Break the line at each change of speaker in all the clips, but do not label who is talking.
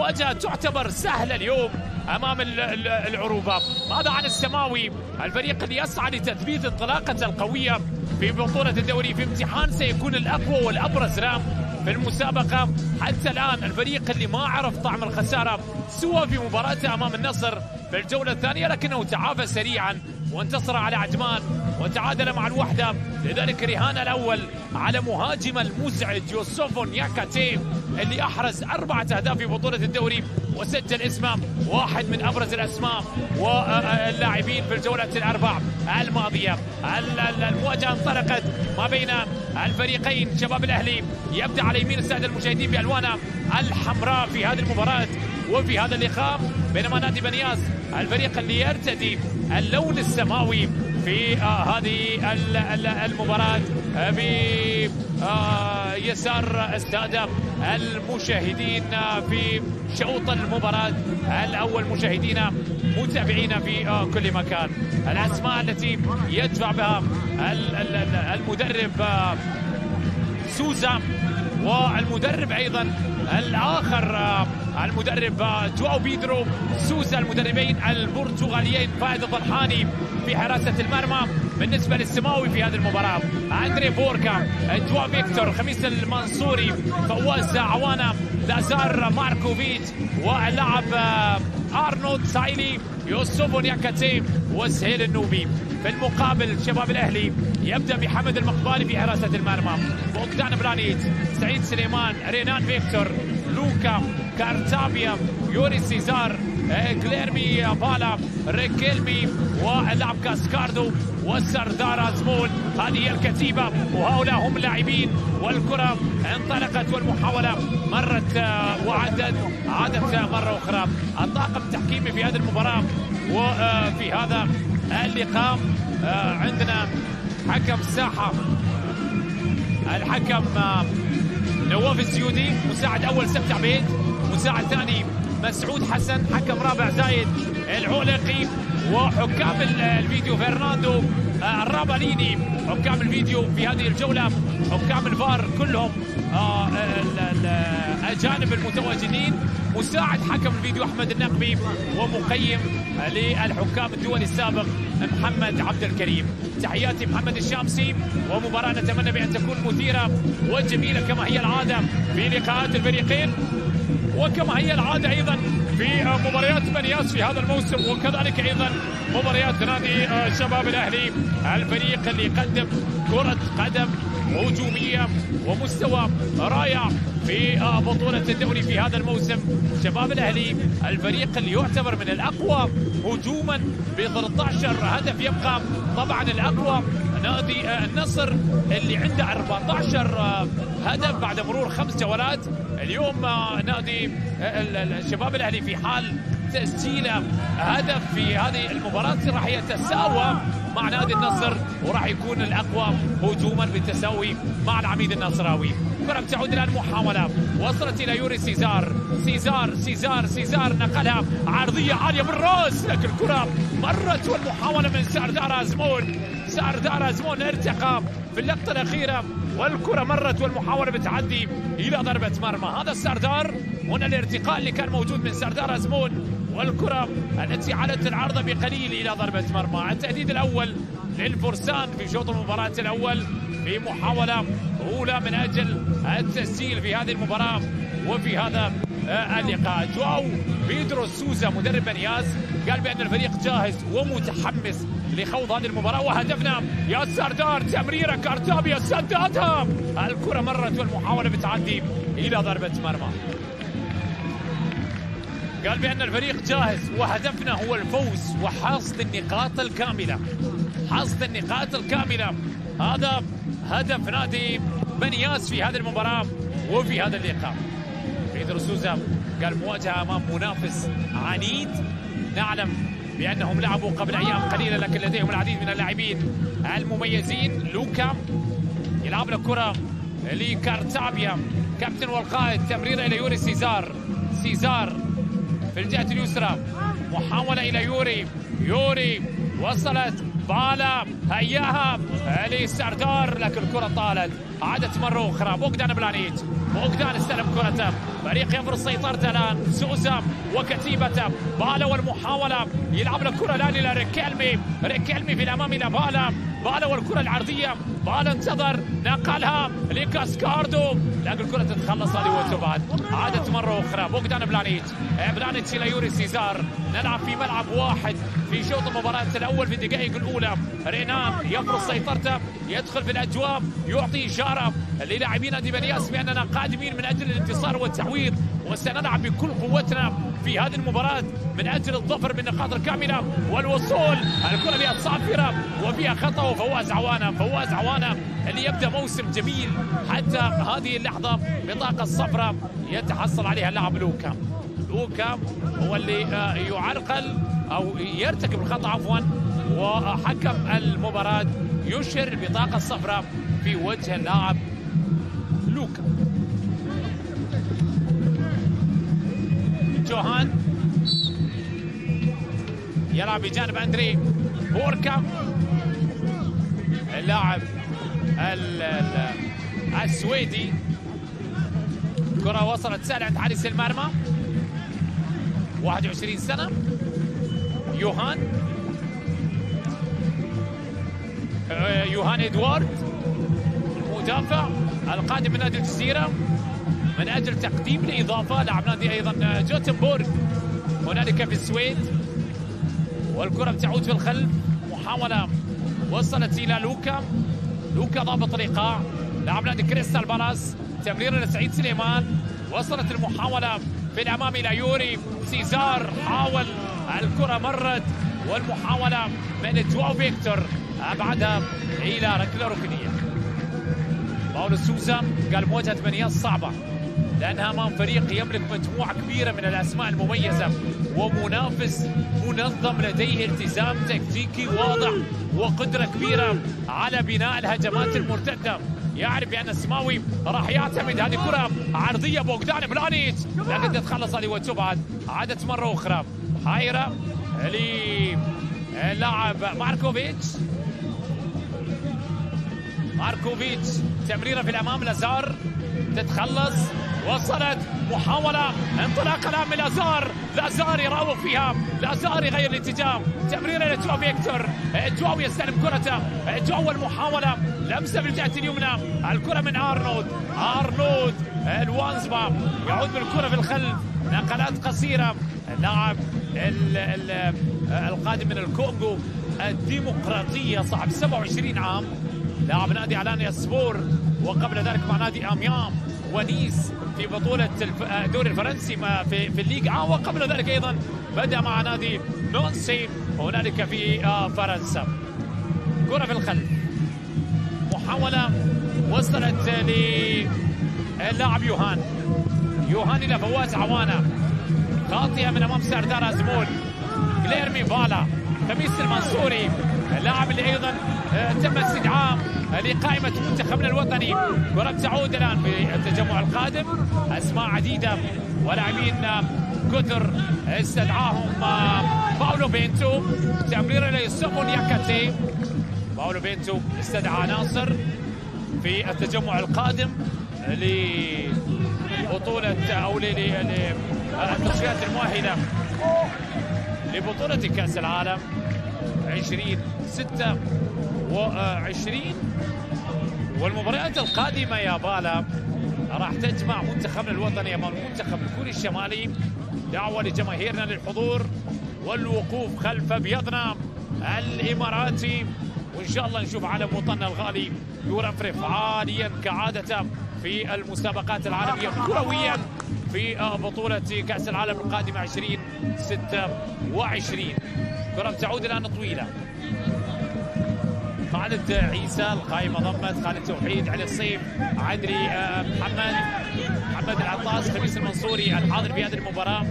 مواجهة تعتبر سهلة اليوم أمام ال- ال- العروبة. ماذا عن السماوي؟ الفريق اللي يسعى لتثبيت انطلاقته القوية في بطولة الدوري في امتحان سيكون الأقوى والأبرز رام في المسابقة. حتى الآن الفريق اللي ما عرف طعم الخسارة سوى في مباراته أمام النصر في الجولة الثانية لكنه تعافى سريعا. وانتصر على عجمان وتعادل مع الوحدة. لذلك رهان الأول على مهاجم المزعج يوسوفو نياكاتي اللي أحرز أربعة أهداف في بطولة الدوري وسجل اسمه واحد من أبرز الأسماء واللاعبين في الجولة الأربع الماضية. ال- ال- المواجهة انطلقت ما بين الفريقين. شباب الأهلي يبدأ على يمين السادة المشاهدين بألوانه الحمراء في هذه المباراة. وفي هذا اللقاء بينما نادي بنياس الفريق اللي يرتدي اللون السماوي في آه هذه ال- ال- المباراة آه بيسار السادة المشاهدين آه في شوط المباراة الأول مشاهدينا متابعينا في آه كل مكان. الأسماء التي يدفع بها ال- ال- ال- المدرب آه سوزا والمدرب أيضا الآخر آه، المدرب جواو بيدرو سوزا المدربين البرتغاليين فائد الضلحاني في حراسة المرمى. بالنسبة للسماوي في هذه المباراة أندري بوركا جواو فيكتور خميس المنصوري فواز عوانا لازار ماركوفيتش واللاعب آه، أرنولد سايلي يوسف نياكاتي وسهيل النوبي. في المقابل شباب الأهلي يبدأ بحمد المقبالي في حراسة المرمى. بوغدان بلانيتش سعيد سليمان رينان فيكتور لوكا كارتابيا يوري سيزار جليرمي بالا ريكيلمي واللاعب كاسكاردو والسردار ازمون هذه هي الكتيبه وهؤلاء هم اللاعبين والكره انطلقت والمحاوله مرت وعدت عادت مره أخرى الطاقم التحكيمي في هذه المباراه وفي هذا اللقاء عندنا حكم الساحه الحكم نواف السيودي مساعد أول سبت عبيد مساعد ثاني مسعود حسن حكم رابع زايد العولقي وحكام ال- الفيديو فرناندو آه، الراباليني حكام الفيديو في هذه الجولة حكام الفار كلهم آه، ال- ال- الأجانب المتواجدين. مساعد حكم الفيديو أحمد النقبي ومقيم للحكام الدولي السابق محمد عبد الكريم. تحياتي محمد الشامسي ومباراة نتمنى بأن تكون مثيرة وجميلة كما هي العادة في لقاءات الفريقين. وكما هي العادة أيضا في مباريات بنياس في هذا الموسم وكذلك أيضا مباريات نادي آه، شباب الأهلي الفريق اللي يقدم كرة قدم هجومية ومستوى رائع في آه، بطولة الدوري في هذا الموسم. شباب الأهلي الفريق اللي يعتبر من الأقوى هجوما ب 13 هدف يبقى طبعا الأقوى. نادي آه، النصر اللي عنده 14 آه، هدف بعد مرور خمس جولات. اليوم آه، نادي آه، ال- ال- الشباب الأهلي في حال تسجيله هدف في هذه المباراة راح يتساوى مع نادي النصر وراح يكون الأقوى هجوما بالتساوي مع العميد النصراوي. كرة تعود الان محاولة وصلت إلى يوري سيزار. سيزار سيزار سيزار نقلها. عرضية عالية بالراس لكن الكرة مرت والمحاولة من ساردار ازمون ساردار ازمون ارتقى في اللقطة الأخيرة والكرة مرت والمحاولة بتعدي إلى ضربة مرمى. هذا السردار هنا الارتقاء اللي كان موجود من سردار أزمون والكرة التي علت العارضة بقليل إلى ضربة مرمى. التهديد الأول للفرسان في شوط المباراة الأول في محاولة أولى من أجل التسجيل في هذه المباراة وفي هذا آه، اللقاء. جواو بيدرو سوزا مدرب بنياس قال بأن الفريق جاهز ومتحمس لخوض هذه المباراة. وهدفنا يا سردار تمريرة كارتابيا سددها الكرة مرت والمحاولة بتعدي إلى ضربة مرمى. قال بأن الفريق جاهز وهدفنا هو الفوز وحصد النقاط الكاملة. حصد النقاط الكاملة. هذا هدف نادي بنياس في هذه المباراة وفي هذا اللقاء. بيدرو سوزا قال مواجهة أمام منافس عنيد. نعلم بأنهم لعبوا قبل أيام قليلة لكن لديهم العديد من اللاعبين المميزين. لوكا يلعب له كرة لكارتابيا كابتن والقائد تمريرة إلى يوري سيزار. سيزار في الجهة اليسرى محاولة إلى يوري. يوري وصلت بالا هيأها لسردار لكن الكرة طالت. عادت مرة أخرى. بوغدان بلانيتش. بوغدان استلم كرته فريق يفرض سيطرته الآن. سوزا وكتيبته بالا والمحاولة. يلعب الكره الآن إلى ريكيلمي ريكيلمي في الأمام إلى بالا. بالا والكرة العرضية. بالا انتظر. نقلها لكاسكاردو لكن الكرة تتخلص هذه بعد عادت مرة أخرى. بوغدان بلانيتش بلانيتش إلى يوري سيزار. نلعب في ملعب واحد في شوط المباراة الأول في الدقائق الأولى. رينان يفرض سيطرته يدخل في الأجواء يعطي إشارة للاعبين بنياس بأننا قادمين من أجل الانتصار والتعويض وسنلعب بكل قوتنا في هذه المباراة من أجل الظفر بالنقاط الكاملة والوصول الكرة بها صافرة وفيها خطأ وفواز عوانة فواز عوانة اللي يبدأ موسم جميل حتى هذه اللحظة بطاقة الصفراء يتحصل عليها اللاعب لوكا. لوكا هو اللي آه، يعرقل أو يرتكب الخطأ عفوا وحكم المباراة يشهر البطاقة الصفراء في وجه اللاعب لوكا. جوهان يلعب بجانب أندري بوركا. اللاعب السويدي. كرة وصلت سهلة عند حارس المرمى. 21 سنة. يوهان. آه، يوهان إدوارد. المدافع القادم من نادي الجزيرة من أجل تقديم الإضافة لاعب نادي أيضا جوتنبورغ. هنالك في السويد والكرة بتعود في الخلف. محاولة وصلت إلى لوكا. لوكا ضابط الايقاع لاعب نادي كريستال بالاس تمريرة لسعيد سليمان. وصلت المحاولة في الامام إلى يوري سيزار حاول الكرة مرت. والمحاولة من جواو فيكتور أبعدها إلى ركلة ركنية. باولو سوزا قال مواجهه بنياس صعبة لأنها أمام فريق يملك مجموعة كبيرة من الأسماء المميزة ومنافس منظم لديه التزام تكتيكي واضح وقدرة كبيرة على بناء الهجمات المرتدة. يعرف بأن السماوي راح يعتمد هذه كرة عرضية بوغدان بلانيتش لكن تتخلص هذه وتبعد عادت مرة أخرى. حايرة للاعب ماركوفيتش. ماركوفيتش. تمريرة في الأمام لازار. تتخلص. وصلت. محاولة. انطلاق الآن من لازار. لازار يراوغ فيها. لازار يغير الاتجاه تمريرة لجواو فيكتور. جواو يستلم كرته. جواو المحاولة لمسة بالجهة اليمنى. الكرة من أرنو. أرنو. لوسامبا. يعود بالكرة في الخلف. نقلات قصيرة. اللاعب القادم من الكونغو. الديمقراطية. صاحب 27 عام. لاعب نادي علانيا سبور. وقبل ذلك مع نادي أميان ونيس في بطولة الدوري الفرنسي في في ال Ligue آه وقبل ذلك أيضا بدأ مع نادي نانسي هنالك في آه، فرنسا. كرة في الخلف. محاولة وصلت للاعب يوهان. يوهان إلى فواز عوانة. خاطئة من أمام سردار أزمول. جليرمي بالا خميس المنصوري. اللاعب اللي أيضا آه، تم استدعاء لقائمة منتخبنا الوطني. كرة تعود الآن في التجمع القادم. أسماء عديدة ولاعبين كثر استدعاهم باولو بينتو تمرير لسومون ياكاتي. باولو بينتو استدعى ناصر في التجمع القادم لبطولة أو للتصفيات المؤهلة لبطولة كأس العالم 2026 والمباريات القادمة يا بالا راح تجمع منتخبنا الوطني امام المنتخب الكوري الشمالي. دعوة لجماهيرنا للحضور والوقوف خلف ابيضنا الإماراتي. وإن شاء الله نشوف علم وطننا الغالي يرفرف عاليا كعادته في المسابقات العالمية كرويا في بطولة كأس العالم القادمة 2026 كرة تعود الآن طويلة. خالد عيسى القائمة ضمت خالد توحيد علي الصيف عدري آه، محمد محمد العطاس خميس المنصوري الحاضر في هذه المباراة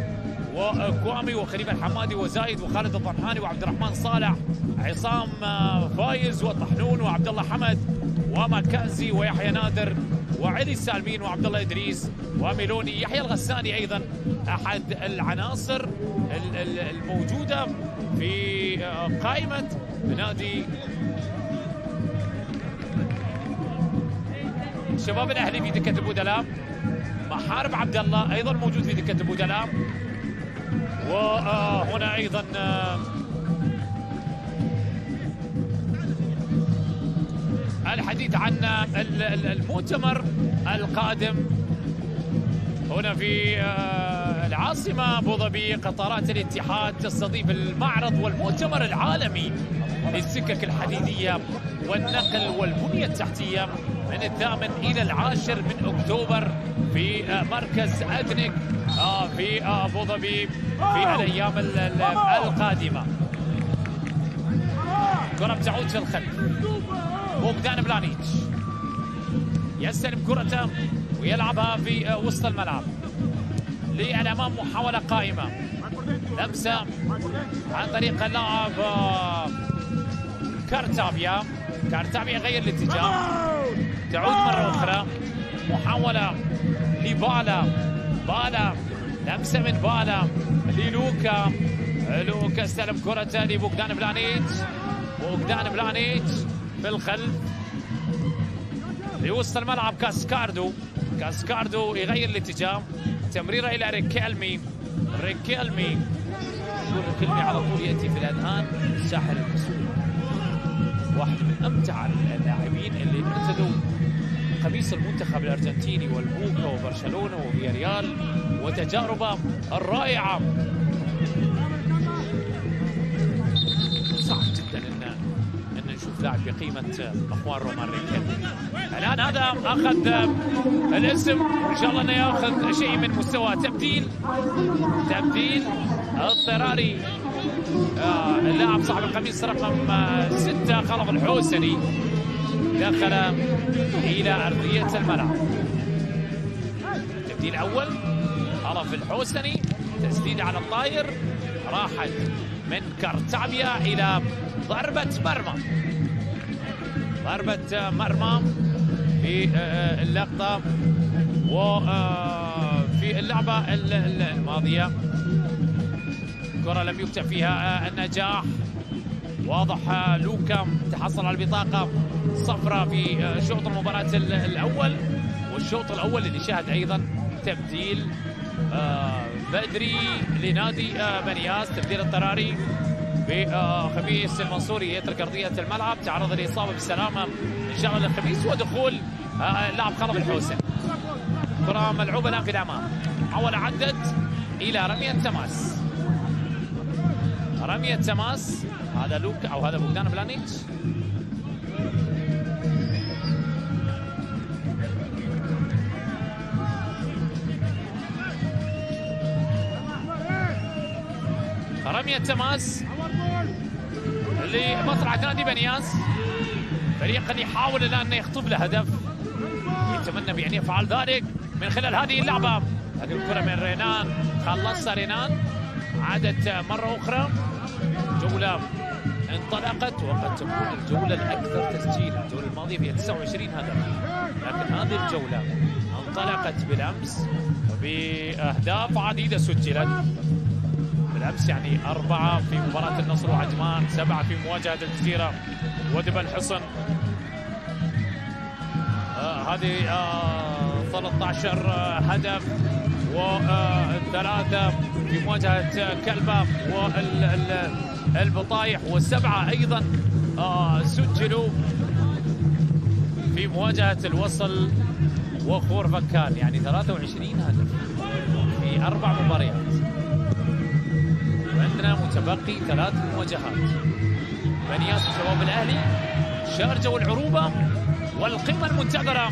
وكوامي وخليفة الحمادي وزايد وخالد الضمحاني وعبد الرحمن صالح عصام آه، فايز وطحنون وعبد الله حمد ومكازي ويحيى نادر وعلي السالمين وعبد الله إدريس وميلوني يحيى الغساني أيضا أحد العناصر الموجودة في آه، قائمة نادي شباب الأهلي في دكة البدلاء مع وحارب عبد الله أيضا موجود في دكة البدلاء وهنا أيضا الحديث عن المؤتمر القادم. هنا في آه، العاصمة أبو ظبي قطارات الاتحاد تستضيف المعرض والمؤتمر العالمي للسكك الحديدية والنقل والبنية التحتية. من الثامن إلى العاشر من أكتوبر في آه، مركز أدنيك آه، في أبو ظبي في الأيام القادمة. كرة تعود في الخلف. بوغدان بلانيتش. يستلم كرة ويلعبها في وسط الملعب. للأمام محاولة قائمة. لمسة عن طريق اللاعب كارتابيا. كارتابيا غير الاتجاه. تعود مرة أخرى. محاولة لبالا. بالا. لمسة من بالا. للوكا. لوكا استلم كرة لبوغدان بلانيتش بوغدان بلانيتش في الخلف. لوسط الملعب كاسكاردو. كاسكاردو يغير الاتجاه. تمريرة إلى ريكيلمي. ريكيلمي. ريكيلمي على طول يأتي في الأذهان. الساحر المسؤول واحد من أمتع اللاعبين اللي ارتدوا قميص المنتخب الأرجنتيني والبوكا وبرشلونة وفياريال وتجاربه الرائعة. صعب جدا ان إن نشوف لاعب بقيمة أخوان رومان ريكيلمي الآن هذا أخذ الاسم. وان شاء الله إنه يأخذ شيء من مستوى تبديل تبديل اضطراري آه اللاعب صاحب القميص رقم ستة خلف الحوسني دخل إلى أرضية الملعب تبديل اول خلف الحوسني تسديد على الطاير راحت من كارتابيا إلى ضربة مرمى. ضربة مرمى في اللقطة وفي اللعبة الماضية. كرة لم يكتب فيها النجاح. واضح لوكا تحصل على البطاقة. صفراء في شوط المباراة الأول. والشوط الأول اللي شهد أيضا تبديل بدري لنادي بنياس تبديل اضطراري بخميس المنصوري يترك أرضية الملعب. تعرض للاصابه بالسلامه ان شاء الله للخميس ودخول اللاعب خلف الحوسن كرة ملعوبة الان في الامام محاوله عدت إلى رمية تماس. رمية تماس. هذا لوكا أو هذا بوغدان بلانيتش. رمية تماس لمطرح نادي بنياس. فريق يحاول الآن إنه يخطف له هدف. يتمنى بأن يفعل ذلك من خلال هذه اللعبة. هذه الكرة من رينان خلصها رينان. عادت مرة أخرى. جولة انطلقت وقد تكون الجولة الأكثر تسجيلا. الجولة الماضية فيها 29 هدف. لكن هذه الجولة انطلقت بالأمس. باهداف عديدة سجلت. بالأمس يعني أربعة في مباراة النصر وعجمان سبعة في مواجهة الجزيرة ودب الحصن. آه هذه آه 13 آه هدف وثلاثة في مواجهة كلبة والبطايح وسبعه أيضا آه سجلوا في مواجهة الوصل وخور فكان يعني 23 هدف في أربع مباريات. عندنا متبقي ثلاث مواجهات. بنياس وشباب الأهلي شارجه والعروبه والقمة المنتظرة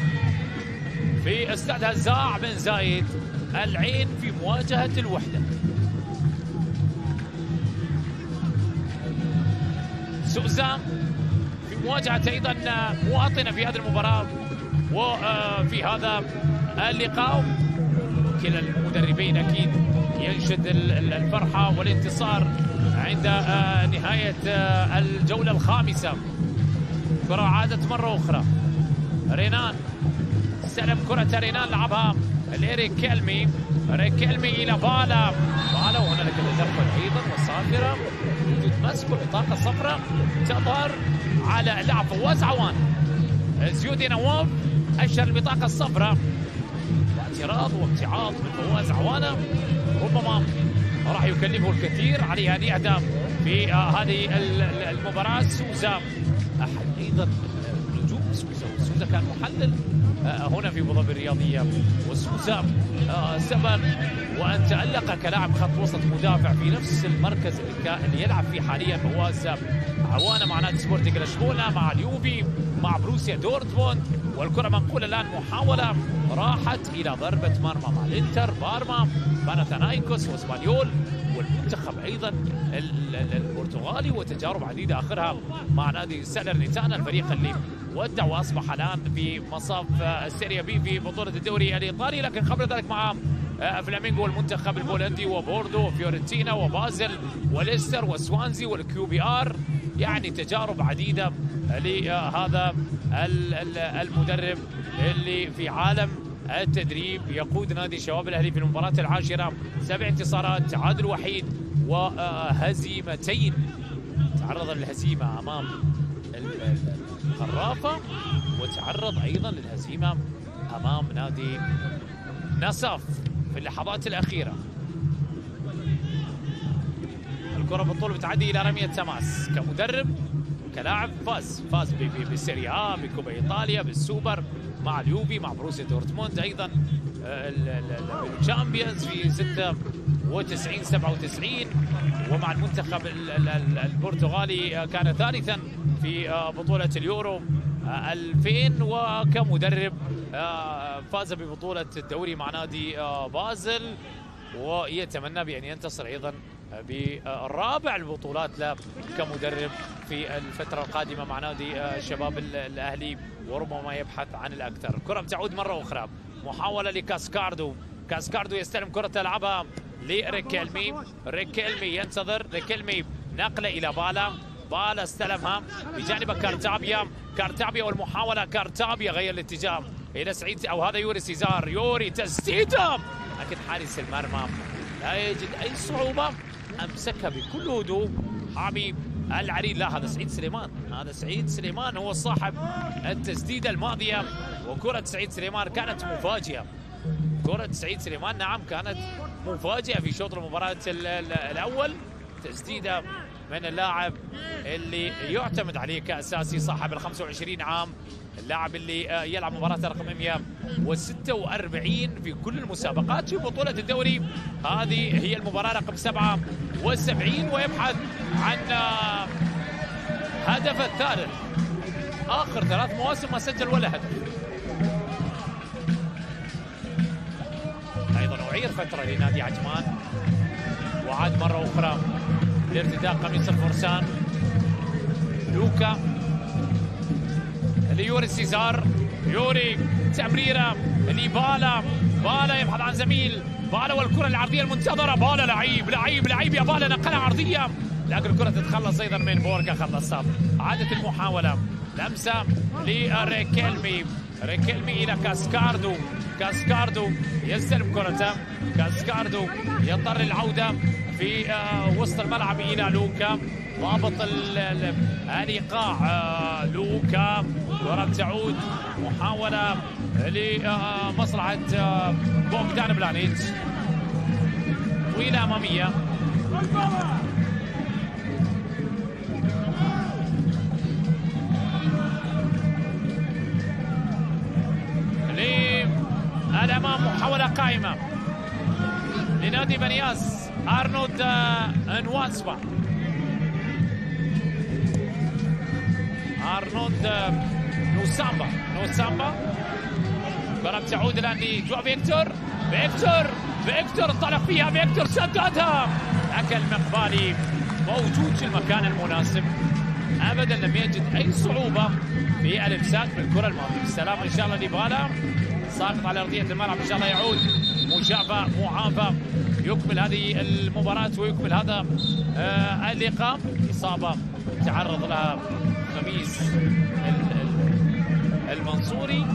في استاد هزاع بن زايد العين في مواجهة الوحدة. سوزا في مواجهة أيضا مواطنة في هذه المباراة وفي هذا اللقاء. كلا المدربين أكيد ينشد الفرحة والانتصار عند نهاية الجولة الخامسة. كرة عادت مرة أخرى. رينان استلم كرة رينان لعبها لإيريك كيلمي. ريكيلمي إلى بالا. بالا وهنا لك التدخل أيضا وصافرة وجود مسك وبطاقة صفراء تظهر على لاعب فواز عوان زيودي نواف أشهر البطاقة الصفراء اعتراض وامتعاض من فواز عوانة. ربما راح يكلفه الكثير. عليه هذه أهداف في آه، هذه المباراة. سوزا أحد أيضا نجوم سوزا سوزا كان محلل آه، هنا في ابوظبي الرياضيه وسوزا آه، سبق وأن تألق كلاعب خط وسط مدافع في نفس المركز اللي يلعب فيه حاليا فواز عوانة مع نادي سبورتنج لشبونه مع اليوفي مع بوروسيا دورتموند. والكرة منقولة الآن محاولة راحت إلى ضربة مرمى مع الإنتر. بارما باناثينايكوس واسبانيول والمنتخب أيضا البرتغالي وتجارب عديدة آخرها مع نادي سالرنيتانا الفريق اللي ودع وأصبح الآن في مصاف ال Serie B في بطولة الدوري الإيطالي. لكن قبل ذلك مع فلامينغو والمنتخب البولندي وبوردو وفيورنتينا وبازل وليستر وسوانزي وال QPR. يعني تجارب عديدة لهذا المدرب اللي في عالم التدريب يقود نادي شباب الأهلي في المباراة العاشرة. سبع انتصارات تعادل وحيد وهزيمتين. تعرض للهزيمة أمام الغرافة وتعرض أيضا للهزيمة أمام نادي نصف في اللحظات الأخيرة. الكرة بالطول بتعدي إلى رمية تماس. كمدرب كلاعب فاز. فاز بال Serie A بكوبا إيطاليا بالسوبر مع اليوفي مع بوروسيا دورتموند. أيضا ال Champions في 96 97 ومع المنتخب البرتغالي كان ثالثا في بطولة اليورو. 2000 وكمدرب فاز ببطولة الدوري مع نادي بازل ويتمنى بأن ينتصر أيضا بالرابع البطولات له كمدرب في الفترة القادمة مع نادي الشباب الأهلي وربما يبحث عن الأكثر. الكرة بتعود مرة أخرى. محاولة لكاسكاردو. كاسكاردو يستلم كرة تلعبها لريكيلمي. ريكيلمي ينتظر. ريكيلمي نقلة إلى بالا. بالا استلمها بجانب كارتابيا كارتابيا والمحاولة كارتابيا غير الاتجاه. إلى سعيد أو هذا يوري سيزار. يوري تسديدة لكن حارس المرمى لا يجد أي صعوبة. أمسكها بكل هدوء حامي العريض لا هذا سعيد سليمان. هذا سعيد سليمان هو صاحب التسديدة الماضية. وكرة سعيد سليمان كانت مفاجئة. كرة سعيد سليمان نعم كانت مفاجئة في شوط المباراة الأول. تسديدة من اللاعب اللي يعتمد عليه كأساسي صاحب ال 25 عام اللاعب اللي يلعب مباراة رقم 146 في كل المسابقات في بطولة الدوري. هذه هي المباراة رقم 77 ويبحث عن هدف الثالث. آخر ثلاث مواسم ما سجل ولا هدف. أيضا أعير فترة لنادي عجمان وعاد مرة أخرى. لارتداء قميص الفرسان. لوكا. ليوري سيزار. يوري تمريره لبالا بالا يبحث عن زميل. بالا والكرة العرضية المنتظرة. بالا لعيب. لعيب. لعيب يا بالا. نقلها عرضية. لكن الكرة تتخلص أيضا من بوركا. خلصها عادت المحاولة. لمسة لريكيلمي. ريكيلمي إلى كاسكاردو. كاسكاردو يستلم كرته. كاسكاردو يضطر العوده في آه، وسط الملعب إلى لوكا. ضابط الإيقاع آه، لوكا. كرة تعود. محاولة لمصلحة آه، بوغدان بلانيتش. طويلة أمامية. الامام محاولة قائمة لنادي بنياس. ارنو لوسامبا ارنو لوسامبا لوسامبا كرة تعود الان لجواو فيكتور فيكتور فيكتور انطلق فيها فيكتور سددها لكن المقبالي موجود في المكان المناسب ابدا لم يجد اي صعوبه في الامساك بالكره الماضيه السلام ان شاء الله لبالا ساقط على ارضيه الملعب ان شاء الله يعود مشافى معافى يكمل هذه المباراة ويكمل هذا آه اللقاء. إصابة تعرض لها خميس المنصوري.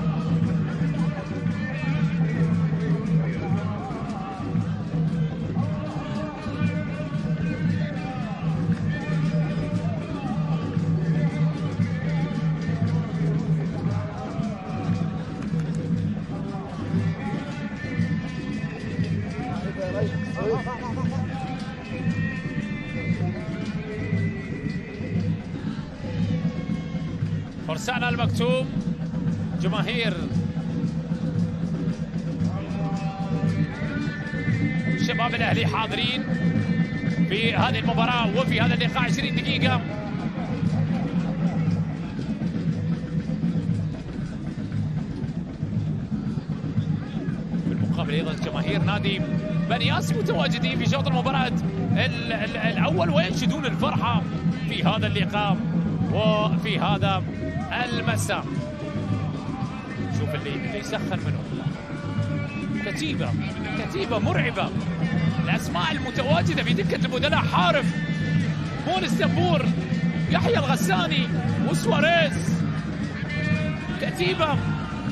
دكه البدلاء حارف مول السبور يحيى الغساني وسواريز. كتيبة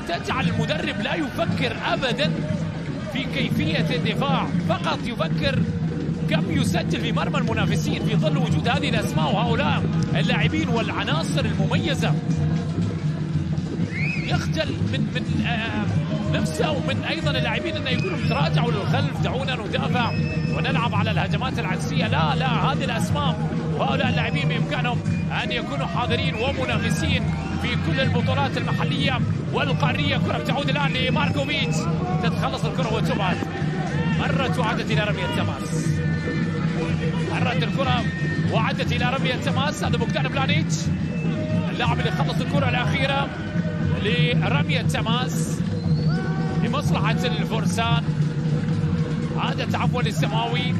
تجعل المدرب لا يفكر ابدا في كيفية الدفاع فقط يفكر كم يسجل في مرمى المنافسين في ظل وجود هذه الأسماء وهؤلاء اللاعبين والعناصر المميزة. يخجل من من آه، نفسه ومن أيضا اللاعبين إنه يقولوا تراجعوا للخلف دعونا ندافع. ونلعب على الهجمات العكسية. لا لا هذه الأسماء وهؤلاء اللاعبين بإمكانهم أن يكونوا حاضرين ومنافسين في كل البطولات المحلية والقارية. كرة بتعود الآن لماركوفيتش تتخلص الكرة وتبعد. مرت وعادت إلى رميه تماس مرت الكرة وعدت إلى رميه تماس هذا بوغدان بلانيتش. اللاعب اللي خلص الكرة الأخيرة لرميه تماس لمصلحة الفرسان. عادت عفوا للسماوي.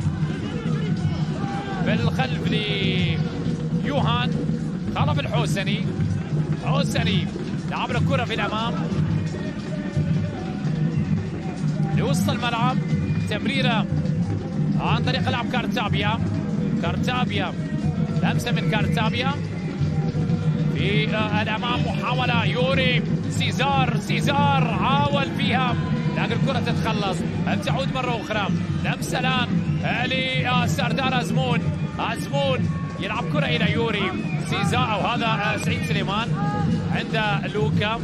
بالخلف ليوهان خلف الحوسني. حوسني لعب الكرة في الأمام. لوسط الملعب تمريرة عن طريق لعب كارتابيا. كارتابيا لمسة من كارتابيا. في الأمام محاولة يوري سيزار. سيزار حاول فيها لكن الكرة تتخلص. تعود مرة أخرى. لمسه الان لسردار أزمون. أزمون يلعب كرة إلى يوري. سيزار وهذا سعيد سليمان. عند لوكا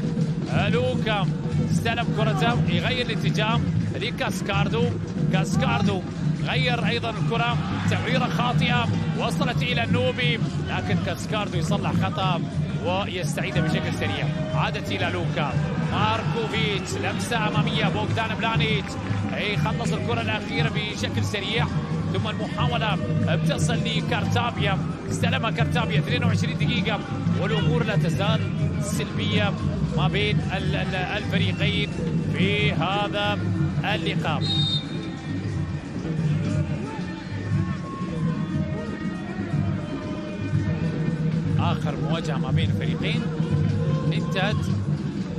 لوكا استلم كرته. يغير الاتجاه لكاسكاردو كاسكاردو. غير أيضا الكرة. تمريره خاطئة. وصلت إلى النوبي. لكن كاسكاردو يصلح خطأ ويستعيد بشكل سريع. عادت إلى لوكا ماركوفيتش لمسة أمامية. بوغدان بلانيتش. يخلص الكرة الأخيرة بشكل سريع. ثم المحاولة بتصل لكارتابيا. استلمها كارتابيا 22 دقيقة والأمور لا تزال سلبية ما بين الفريقين في هذا اللقاء. آخر مواجهة ما بين الفريقين. انتهت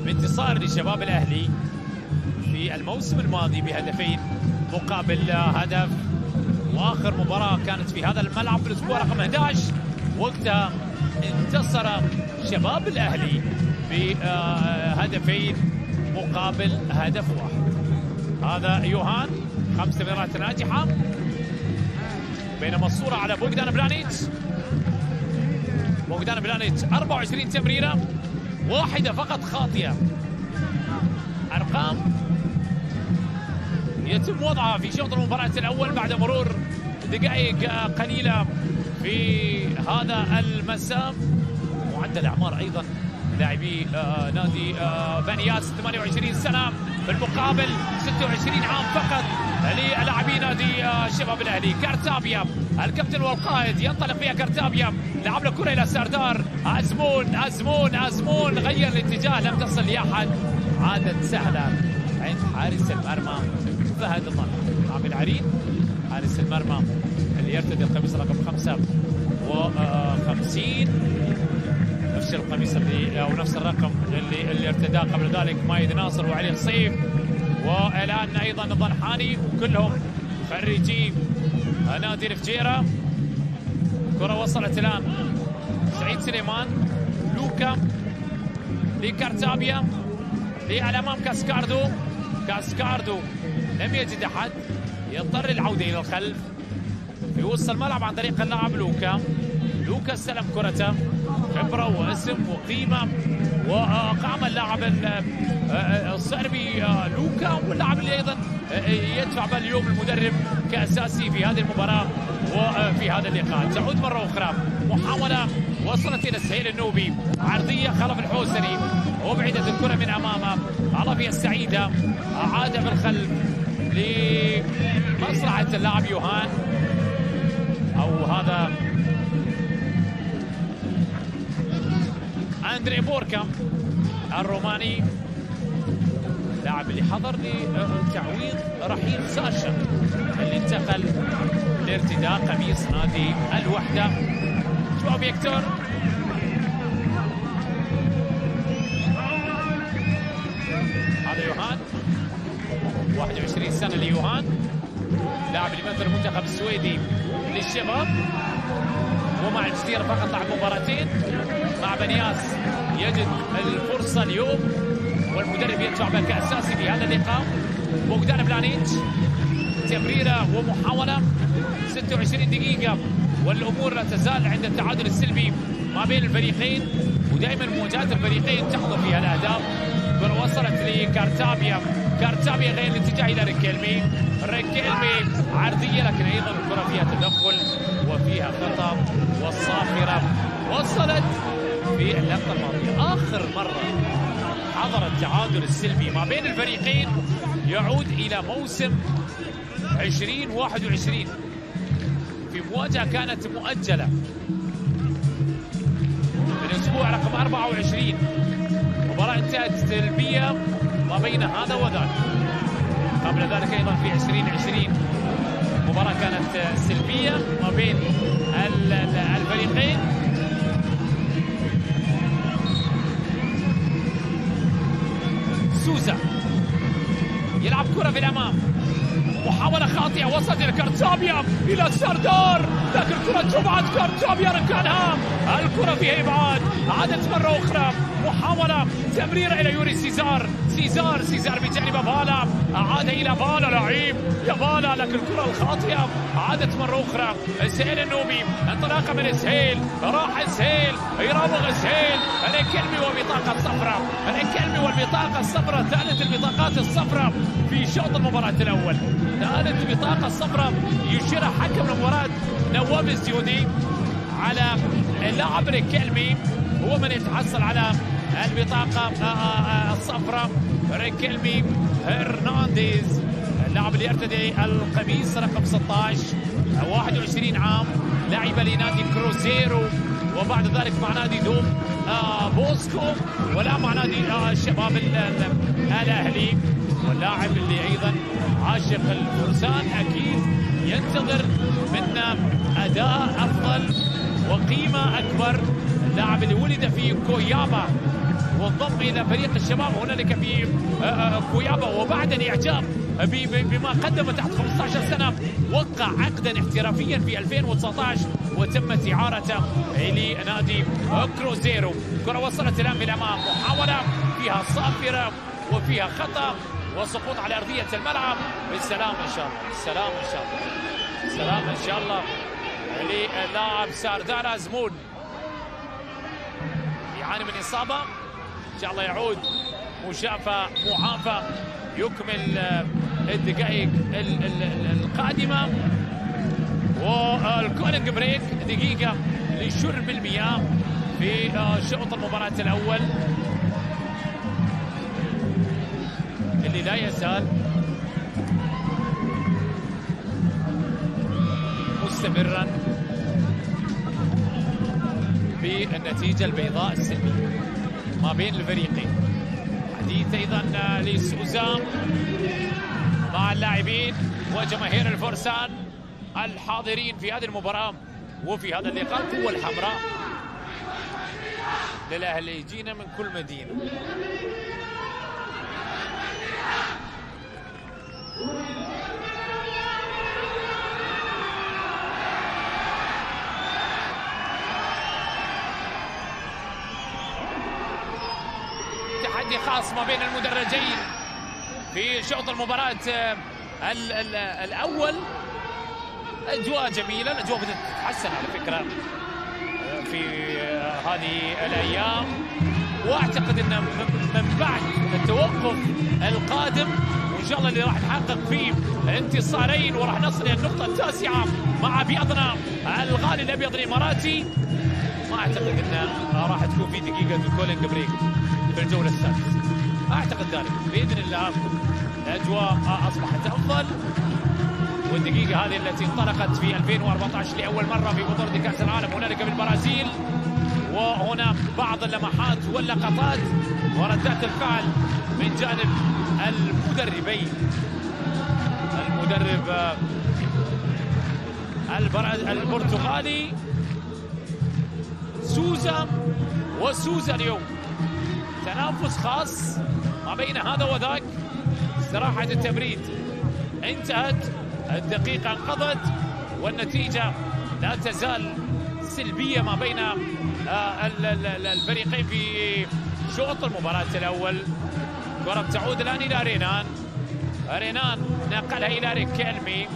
بانتصار لشباب الأهلي. في الموسم الماضي بهدفين مقابل هدف. وآخر مباراة كانت في هذا الملعب في الأسبوع رقم 11 وقتها انتصر شباب الأهلي بهدفين مقابل هدف واحد. هذا يوهان خمس تمريرات ناجحة. بينما الصورة على بوغدان بلانيتش بوغدان بلانيتش 24 تمريره واحدة فقط خاطئة. أرقام يتم وضعها في شوط المباراة الأول بعد مرور دقائق قليلة في هذا المساء. معدل أعمار أيضا لاعبي آه نادي آه بنياس 28 سنة. في المقابل 26 عام فقط للاعبي نادي آه شباب الأهلي. كارتابيا الكابتن والقائد ينطلق فيها كارتابيا. لعب له كرة إلى سردار. أزمون أزمون أزمون. غير الاتجاه لم تصل لأحد. عادت سهلة عند حارس المرمى. فهد الظن عامل عرين حارس المرمى اللي يرتدي القميص رقم 55 نفس القميص اللي أو نفس الرقم اللي اللي ارتداه قبل ذلك مايد ناصر وعلي الصيف والان أيضا الضنحاني وكلهم خريجي نادي الفجيرة. كرة وصلت الان سعيد سليمان. لوكا لكارتابيا. للامام كاسكاردو. كاسكاردو لم يجد أحد يضطر العوده إلى الخلف. في وسط الملعب عن طريق اللاعب لوكا. لوكا استلم كرته خبرة واسم وقيمة وقام اللاعب الصربي لوكا. واللاعب اللي أيضا يدفع بال اليوم المدرب كأساسي في هذه المباراة وفي هذا اللقاء. تعود مرة أخرى. محاولة وصلت إلى سهيل النوبي. عرضية خلف الحوسري. وبعدت الكرة من أمامه. عربيه السعيده عاد بالخلف. لمصلحه اللاعب يوهان. أو هذا أندري بوركا الروماني. اللاعب اللي حضر لتعويض رحيل ساشا اللي انتقل لارتداء قميص نادي الوحدة. شوف فيكتور 21 سنه ليوهان لاعب اللي المنتخب السويدي للشباب. ومع الجزيره فقط لعب مباراتين مع بنياس يجد الفرصة اليوم والمدرب يدفع به كأساسي في هذا اللقاء. بوغدان بلانيتش تمريرة ومحاولة 26 دقيقة والأمور لا تزال عند التعادل السلبي ما بين الفريقين. ودائما مواجهات الفريقين تحظى فيها الأهداف. كره وصلت لكارتابيا كارتابيا غير الاتجاه إلى ريكيلمي ريكيلمي عرضيه لكن أيضا الكره فيها تدخل وفيها خطا والصافره وصلت في اللقطه الماضيه اخر مره حضر التعادل السلبي ما بين الفريقين يعود إلى موسم 2021 في مواجهة كانت مؤجلة. في الأسبوع رقم 24 مباراة انتهت سلبيه ما بين هذا وذاك. قبل ذلك أيضا في 2020 مباراة كانت سلبية ما بين الفريقين. سوزا يلعب كرة في الأمام. محاولة خاطئة وصلت إلى كارتابيا إلى سردار. لكن الكرة جمعت كارتابيا ركنها الكرة فيها إبعاد عادت مرة أخرى. محاولة تمريرة إلى يوري سيزار. سيزار سيزار بجانب بالا عاد إلى بالا لعيب يا بالا لكن الكرة الخاطئة عادت مرة أخرى. سهيل النوبي انطلاقة من سهيل راح سهيل يراوغ سهيل ريكيلمي والبطاقة الصفراء ريكيلمي والبطاقة الصفراء ثالث البطاقات الصفراء في شوط المباراة الأول. ثالث بطاقة الصفراء يشهرها حكم المباراة نواف السيودي على اللاعب ريكيلمي هو من يتحصل على البطاقة الصفراء ريكيلمي هرنانديز. اللاعب اللي يرتدي القميص رقم 16 21 عام لعب لنادي كروزيرو وبعد ذلك مع نادي دوم آه بوسكو. ولا مع نادي آه الشباب الأهلي. واللاعب اللي أيضا عاشق الفرسان أكيد ينتظر منا أداء أفضل وقيمة أكبر. اللاعب اللي ولد في كويابا. وانضم إلى فريق الشباب. هنالك في كويابا وبعد الإعجاب بما قدم تحت 15 سنة وقع عقدا احترافيا في 2019 وتمت اعارته لنادي كروزيرو. كرة وصلت الآن بالامام محاولة فيها صافرة وفيها خطأ وسقوط على أرضية الملعب. بالسلامة إن شاء الله بالسلامة إن شاء الله بالسلامة إن شاء الله للاعب ساردار أزمون. يعاني من إصابة. إن شاء الله يعود مشافى معافى يكمل الدقائق القادمة. وال cooling break دقيقة لشرب المياه في شوط المباراة الأول. اللي لا يزال مستمرا بالنتيجة البيضاء السلبيه ما بين الفريقين. حديث أيضا لسوزا. مع اللاعبين وجماهير الفرسان الحاضرين في هذه المباراة وفي هذا اللقاء القوه الحمراء للأهلي. يجينا من كل مدينة. ما بين المدرجين في شوط المباراة ال ال الأول. أجواء جميلة الأجواء بدأت تتحسن على فكرة في هذه الأيام. وأعتقد أن من بعد التوقف القادم وإن شاء الله اللي راح نحقق فيه انتصارين وراح نصل إلى النقطة التاسعة مع أبيضنا الغالي الأبيض الإماراتي ما أعتقد انه راح تكون في دقيقة cooling break. في الجوله السادسه أعتقد ذلك. بإذن الله الأجواء أصبحت أفضل. والدقيقة هذه التي انطلقت في 2014 لأول مرة في بطولة كأس العالم هنالك بالبرازيل وهنا بعض اللمحات واللقطات وردات الفعل من جانب المدربين. المدرب البرتغالي سوزا وسوزا اليوم. تنافس خاص ما بين هذا وذاك. استراحة التبريد انتهت الدقيقة انقضت والنتيجة لا تزال سلبية ما بين آه، الفريقين في شوط المباراة الأول. كرة تعود الآن إلى رينان. رينان نقلها إلى ريكيلمي.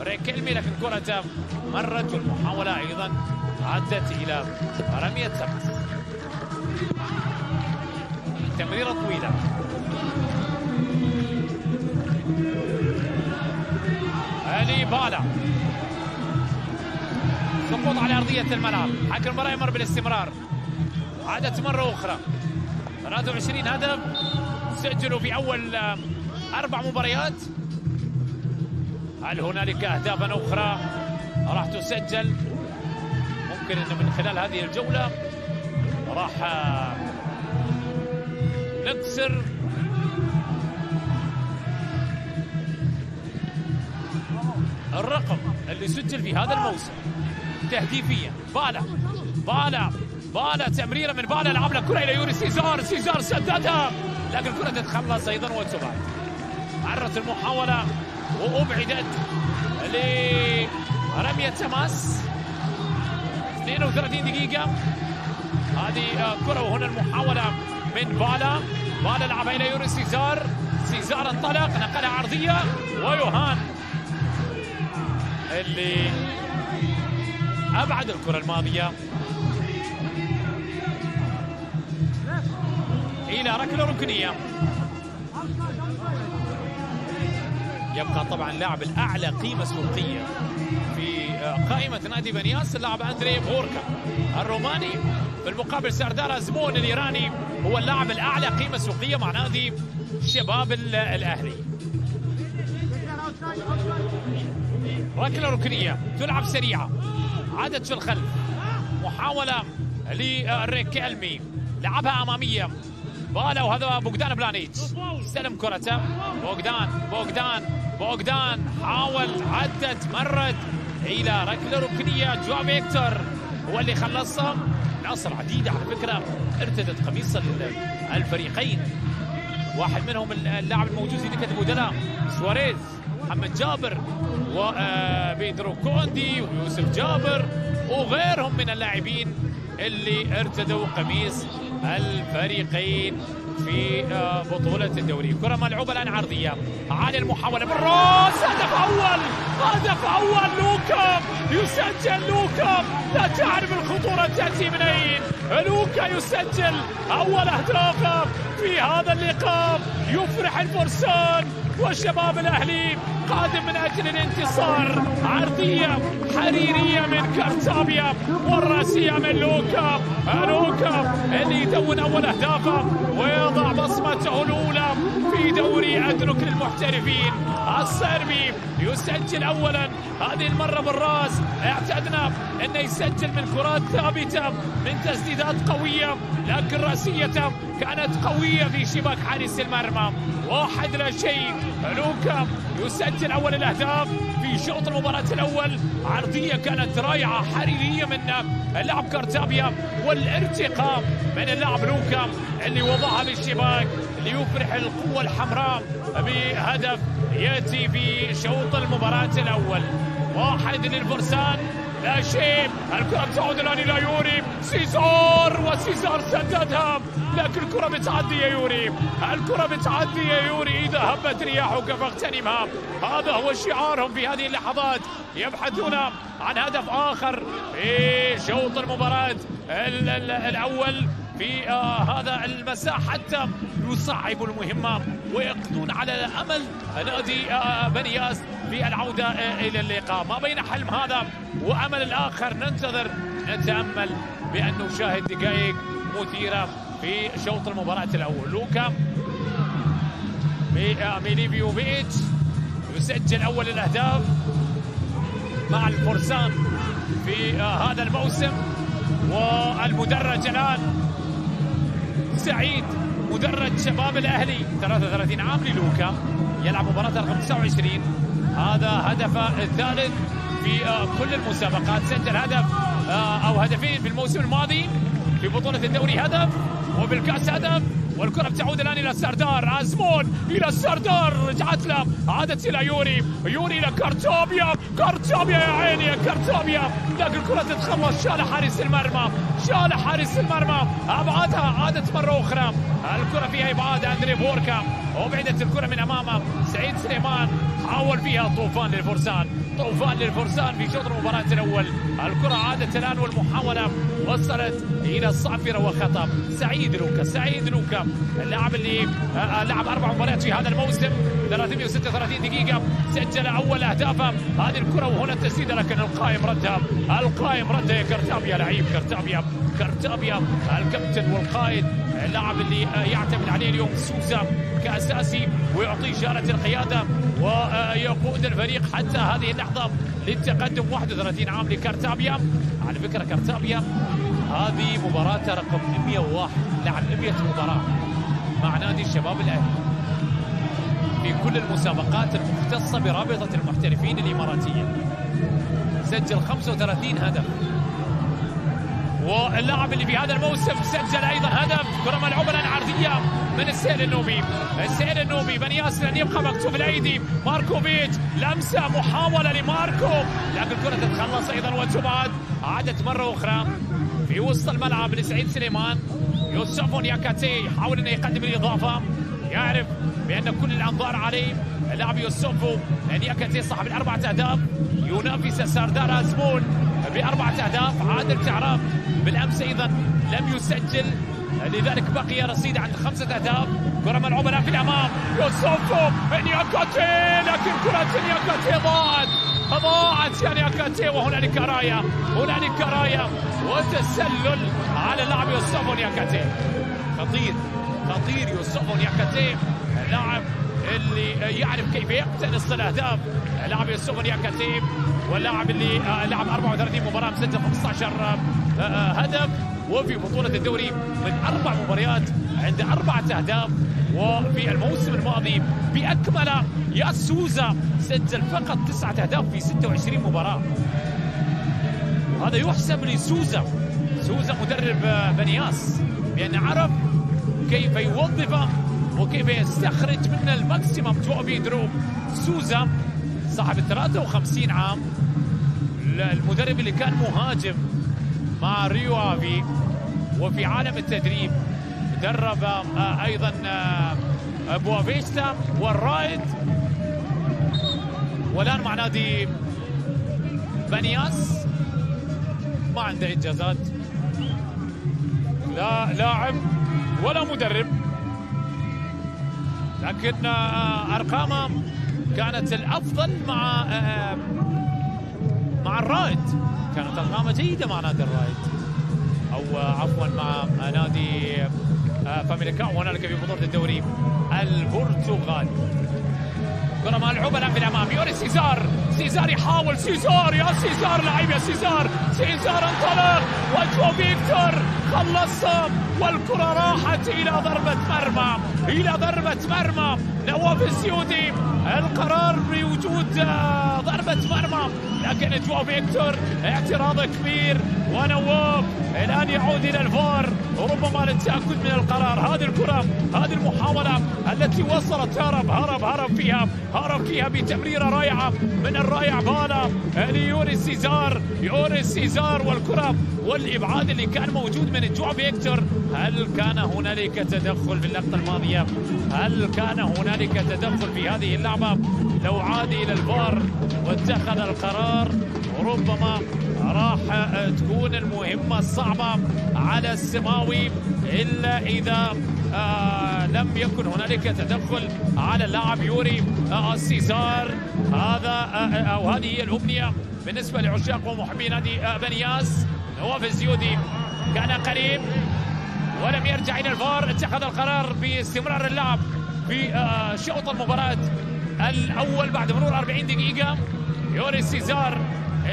ريكيلمي لكن كرة مرت والمحاولة أيضا عدت إلى رمية تمس تمريرة طويلة. علي بالا. سقوط على أرضية الملعب. حكم المباراة يمر بالاستمرار. عادت مرة أخرى. 23 هدف. سجلوا في أول أربع مباريات. هل هنالك أهدافا أخرى راح تسجل؟ ممكن أنه من خلال هذه الجولة راح نكسر. الرقم اللي سجل في هذا الموسم تهديفيا. بالا. بالا. بالا. تمريرة من بالا. لعب له كرة إلى يوري سيزار. سيزار. سددها. لكن الكره تتخلص أيضا وتبعد. عرت المحاولة وأبعدت لرمية تماس. 32 دقيقة. هذه كرة وهنا المحاولة. من بالا بالا لعبها إلى يوري سيزار. سيزار انطلق نقلها عرضية. ويوهان اللي أبعد الكرة الماضية. إلى ركلة ركنية. يبقى طبعا اللاعب الأعلى قيمة سوقية في قائمة نادي بنياس اللاعب أندري بوركا الروماني. في المقابل سردار ازمون الإيراني هو اللاعب الأعلى قيمة سوقية مع نادي شباب الأهلي. ركلة ركنية تلعب سريعة. عادت في الخلف. محاولة لريكيلمي لعبها أمامية. بالا وهذا بوغدان بلانيتش. استلم كرته بوغدان بوغدان بوغدان. حاول عدت مرت إلى ركلة ركنية. جواو فيكتور هو اللي خلصها. عناصر عديدة على فكرة ارتدت قميص الفريقين. واحد منهم اللاعب الموجود اللي كتبوا دلا سواريز محمد جابر وبيدرو آه، كوندي ويوسف جابر وغيرهم من اللاعبين اللي ارتدوا قميص الفريقين. في آه، بطولة الدوري. كرة ملعوبة الآن عرضية. على المحاولة بالراس هدف أول. هدف أول. لوكا. يسجل لوكا. لا تعرف الخطورة تأتي من أين؟ لوكا يسجل. أول أهدافه في هذا اللقاء يفرح الفرسان والشباب الأهلي قادم من أجل الانتصار. عرضية حريرية من كارتابيا والراسية من لوكا. لوكا اللي يدون أول أهدافه ويضع بصمته الأولى في دوري أدرك للمحترفين الصربي يسجل أولا. هذه المرة بالراس. اعتدنا أنه يسجل من كرات ثابتة من تسديدات قوية لكن راسيته كانت قوية في شباك حارس المرمى. واحد لا شيء. لوكا يسجل أول الأهداف في شوط المباراة الأول. عرضية كانت رائعة حريرية من اللاعب كارتابيا. والارتقاء من اللاعب لوكا اللي وضعها بالشباك ليفرح القوة الحمراء بهدف يأتي في شوط المباراة الأول. واحد للفرسان. لا شيء الكرة تعود الآن إلى يوري. سيزار وسيزار سددها. لكن الكرة بتعدي يا يوري. الكرة بتعدي يا يوري. إذا هبت رياحك فاغتنمها. هذا هو شعارهم في هذه اللحظات. يبحثون عن هدف آخر في شوط المباراة الأول في آه هذا المساء. حتى يصعب المهمة ويقضون على أمل نادي آه بنياس في العودة إلى اللقاء. ما بين حلم هذا؟ وأمل الآخر. ننتظر نتأمل بأن نشاهد دقائق مثيرة في شوط المباراة الأول. لوكا ميليفيوفيتش يسجل أول الأهداف مع الفرسان في هذا الموسم. والمدرج الآن سعيد مدرج شباب الأهلي. 33 عام للوكا. يلعب مباراة رقم 29 هذا هدفه الثالث. في كل المسابقات. سجل هدف أو هدفين في الموسم الماضي في بطولة الدوري. هدف وبالكأس هدف والكرة بتعود الآن إلى سردار أزمون إلى سردار رجعت له عادت إلى يوري. يوري إلى كارتوبيا. كارتوبيا يا عيني يا كارتوبيا. لكن الكرة تتخلص. شال حارس المرمى. شال حارس المرمى. أبعدها عادت مرة أخرى. الكرة فيها إبعاد أندري بوركا. وبعدت الكرة من أمامه سعيد سليمان. حاول فيها طوفان للفرسان. طوفان للفرسان في شوط المباراة الأول. الكرة عادت الآن والمحاولة وصلت إلى الصافرة وخطأ. سعيد لوكا سعيد لوكا. اللاعب اللي لعب أربع مباريات في هذا الموسم. 336 دقيقة. سجل أول أهدافه هذه الكرة وهنا التسديدة لكن القائم ردها القائم ردها يا كرتابيا لعيب كرتابيا. كرتابيا الكابتن والقائد. اللاعب اللي يعتمد عليه اليوم سوزا كأساسي ويعطيه إشارة القيادة ويقود الفريق حتى هذه اللحظة للتقدم. 31 عام لكارتابيا على فكرة كارتابيا هذه مباراة رقم 101 لعب 100 مباراة مع نادي الشباب الأهلي. في كل المسابقات المختصة برابطة المحترفين الإماراتية سجل 35 هدف. واللاعب اللي في هذا الموسم سجل أيضا هدف كرة ملعوبة الان عرضية من سهيل النوبي. سهيل النوبي بنياس يأبى أن يبقى مكتوف الأيدي. ماركوفيتش لمسة محاولة لماركو. لكن الكره تتخلص أيضا وتبعد. عادت مرة أخرى في وسط الملعب لسعيد سليمان. يوسف ياكاتي يحاول انه يقدم الإضافة. يعرف بأن كل الأنظار عليه. اللاعب يوسف ياكاتي صاحب الأربعة أهداف. ينافس ساردار أزمون بأربعة أهداف. عادل تعرف بالأمس أيضا لم يسجل. لذلك بقي رصيد عند خمسة أهداف كرة ملعوبة الآن في الأمام. يوسوفو نياكاتي لكن كرة نياكاتي ضاعت. ضاعت يا نياكاتي وهنالك راية. هنالك راية. وتسلل على اللاعب يوسوفو نياكاتي خطير خطير يوسوفو نياكاتي لاعب اللي يعرف كيف يقتنص الأهداف. لاعب يوسوفو نياكاتي واللاعب اللي لعب 34 مباراة مسجل 15 هدف وفي بطولة الدوري من أربع مباريات عند أربعة أهداف وفي الموسم الماضي باكمله يا سوزا سجل فقط تسعة أهداف في 26 مباراة. هذا يحسب لسوزا. سوزا مدرب بنياس بأن عرف كيف يوظفه وكيف يستخرج منه ال maximum جواو بيدرو. سوزا صاحب 53 عام المدرب اللي كان مهاجم. مع ريو آفي وفي عالم التدريب درب أيضا بوافيستا والرايد. والآن مع نادي بنياس. ما عنده إنجازات. لا لاعب ولا مدرب. لكن أرقامه كانت الأفضل مع مع الرائد كانت ارقامه جيدة مع نادي الرائد أو عفوا مع نادي فاميليكا. وهنالك في بطولة الدوري البرتغالي. كرة ملعوبه الآن في الامام يوري سيزار. سيزار يحاول. سيزار يا سيزار لعيب يا سيزار. سيزار انطلق. وجواو فيكتور. خلصها والكرة راحت إلى ضربة مرمى إلى ضربة مرمى. نواف السيودي القرار بوجود ضربة مرمى. لكن جواو فيكتور اعتراض كبير. ونواف الآن يعود إلى الفار. ربما للتأكد من القرار. هذه الكرة هذه المحاولة التي وصلت. هرب هرب هرب فيها. هرب فيها بتمريرة رائعة من الرائع بالا. ليوري سيزار يوري سيزار. والكرة والإبعاد اللي كان موجود من جواو فيكتور هل كان هنالك تدخل في اللقطة الماضية؟ هل كان هنالك تدخل في هذه اللعبة؟ لو عاد إلى الفار واتخذ القرار ربما راح تكون المهمة الصعبة على السماوي إلا إذا آه لم يكن هنالك تدخل على اللاعب يوري آه سيزار هذا آه أو هذه هي الأمنية بالنسبة لعشاق ومحبي نادي آه بنياس. نواف الزيودي كان قريب. ولم يرجع إلى الفار. اتخذ القرار باستمرار اللعب في آه شوط المباراة الأول بعد مرور 40 دقيقة. يوري سيزار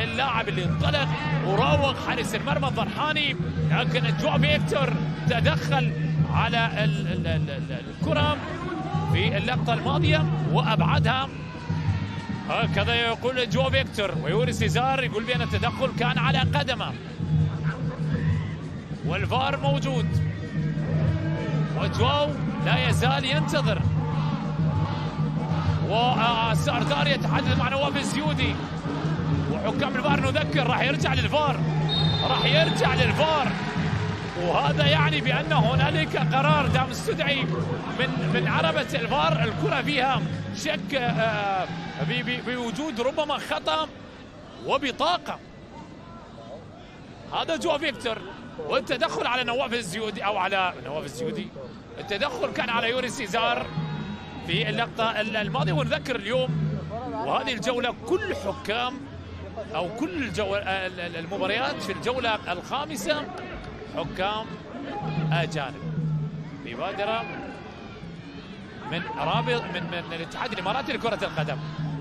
اللاعب اللي انطلق وراوغ حارس المرمى الضرحاني لكن جواو فيكتور تدخل على الكرة في اللقطة الماضية وأبعدها. هكذا يقول جواو فيكتور ويوري سيزار يقول بأن التدخل كان على قدمه. والفار موجود. وجواو لا يزال ينتظر. وساردار يتحدث مع نواف الزيودي وحكام الفار نذكر راح يرجع للفار. راح يرجع للفار. وهذا يعني بأن هنالك قرار دام استدعي من من عربة الفار. الكرة فيها شك آه، بوجود ربما خطأ وبطاقة. هذا جواو فيكتور. والتدخل على نواف الزيودي أو على نواف الزيودي التدخل كان على يوري سيزار في اللقطة الماضية ونذكر اليوم وهذه الجولة كل حكام أو كل المباريات في الجولة الخامسة حكام أجانب. مبادره من رابطة من من الاتحاد الإماراتي لكرة القدم.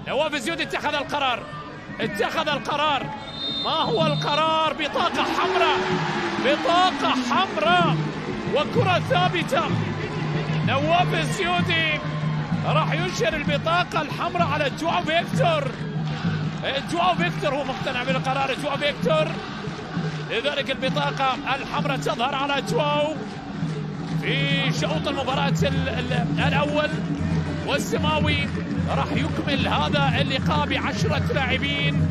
نواف الزيودي اتخذ القرار. اتخذ القرار. ما هو القرار؟ بطاقة حمراء. بطاقة حمراء. وكرة ثابتة. نواف الزيودي راح يشهر البطاقة الحمراء على جواو فيكتور. جواو فيكتور هو مقتنع بالقرار. جواو فيكتور لذلك البطاقة الحمراء تظهر على جواو في شوط المباراة الأول. والسماوي راح يكمل هذا اللقاء بعشرة لاعبين.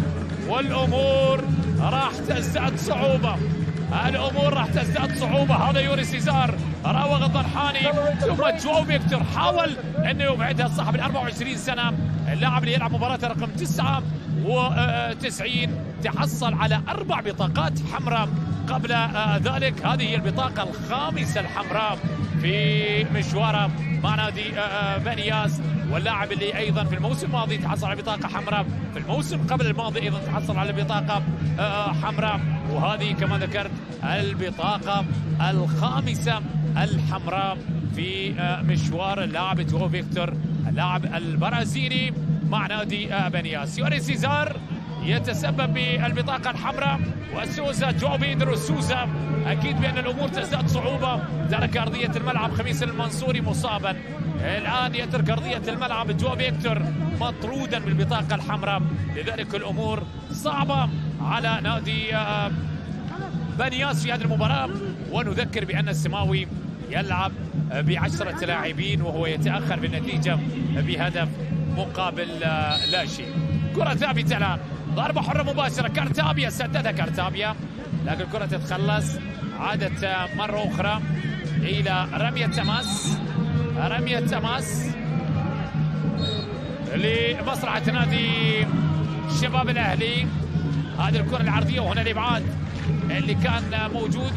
والأمور راح تزداد صعوبة. الأمور راح تزداد صعوبة. هذا يوري سيزار راوغ الضرحاني ثم جواو فيكتور حاول إنه يبعدها صاحب ال 24 سنة. اللاعب اللي يلعب مباراة رقم 99 تحصل على أربع بطاقات حمراء. قبل آه، ذلك هذه هي البطاقة الخامسة الحمراء في مشواره مع نادي آه، آه، بنياس واللاعب اللي أيضا في الموسم الماضي تحصل على بطاقة حمراء. في الموسم قبل الماضي أيضا تحصل على بطاقة حمراء. وهذه كما ذكرت البطاقة الخامسة الحمراء في مشوار اللاعب جواو فيكتور اللاعب البرازيلي مع نادي بنياس. يوري سيزار يتسبب بالبطاقة الحمراء وسوزا جواو بيدرو سوزا. أكيد بأن الأمور تزداد صعوبة. ترك أرضية الملعب خميس المنصوري مصابا. الآن يترك أرضية الملعب جو فيكتور مطرودا بالبطاقة الحمراء. لذلك الأمور صعبة. على نادي آه، بنياس في هذه المباراة. ونذكر بأن السماوي يلعب بعشرة لاعبين وهو يتأخر بالنتيجة بهدف مقابل آه، لا شيء. كرة ثابتة الآن. ضربة حرة مباشرة. كارتابيا سددها كارتابيا. لكن الكرة تتخلص. عادت مرة أخرى إلى رمية تماس. رمية تماس لمصلحة نادي الشباب الأهلي. هذه الكرة العرضية وهنا الإبعاد اللي كان موجود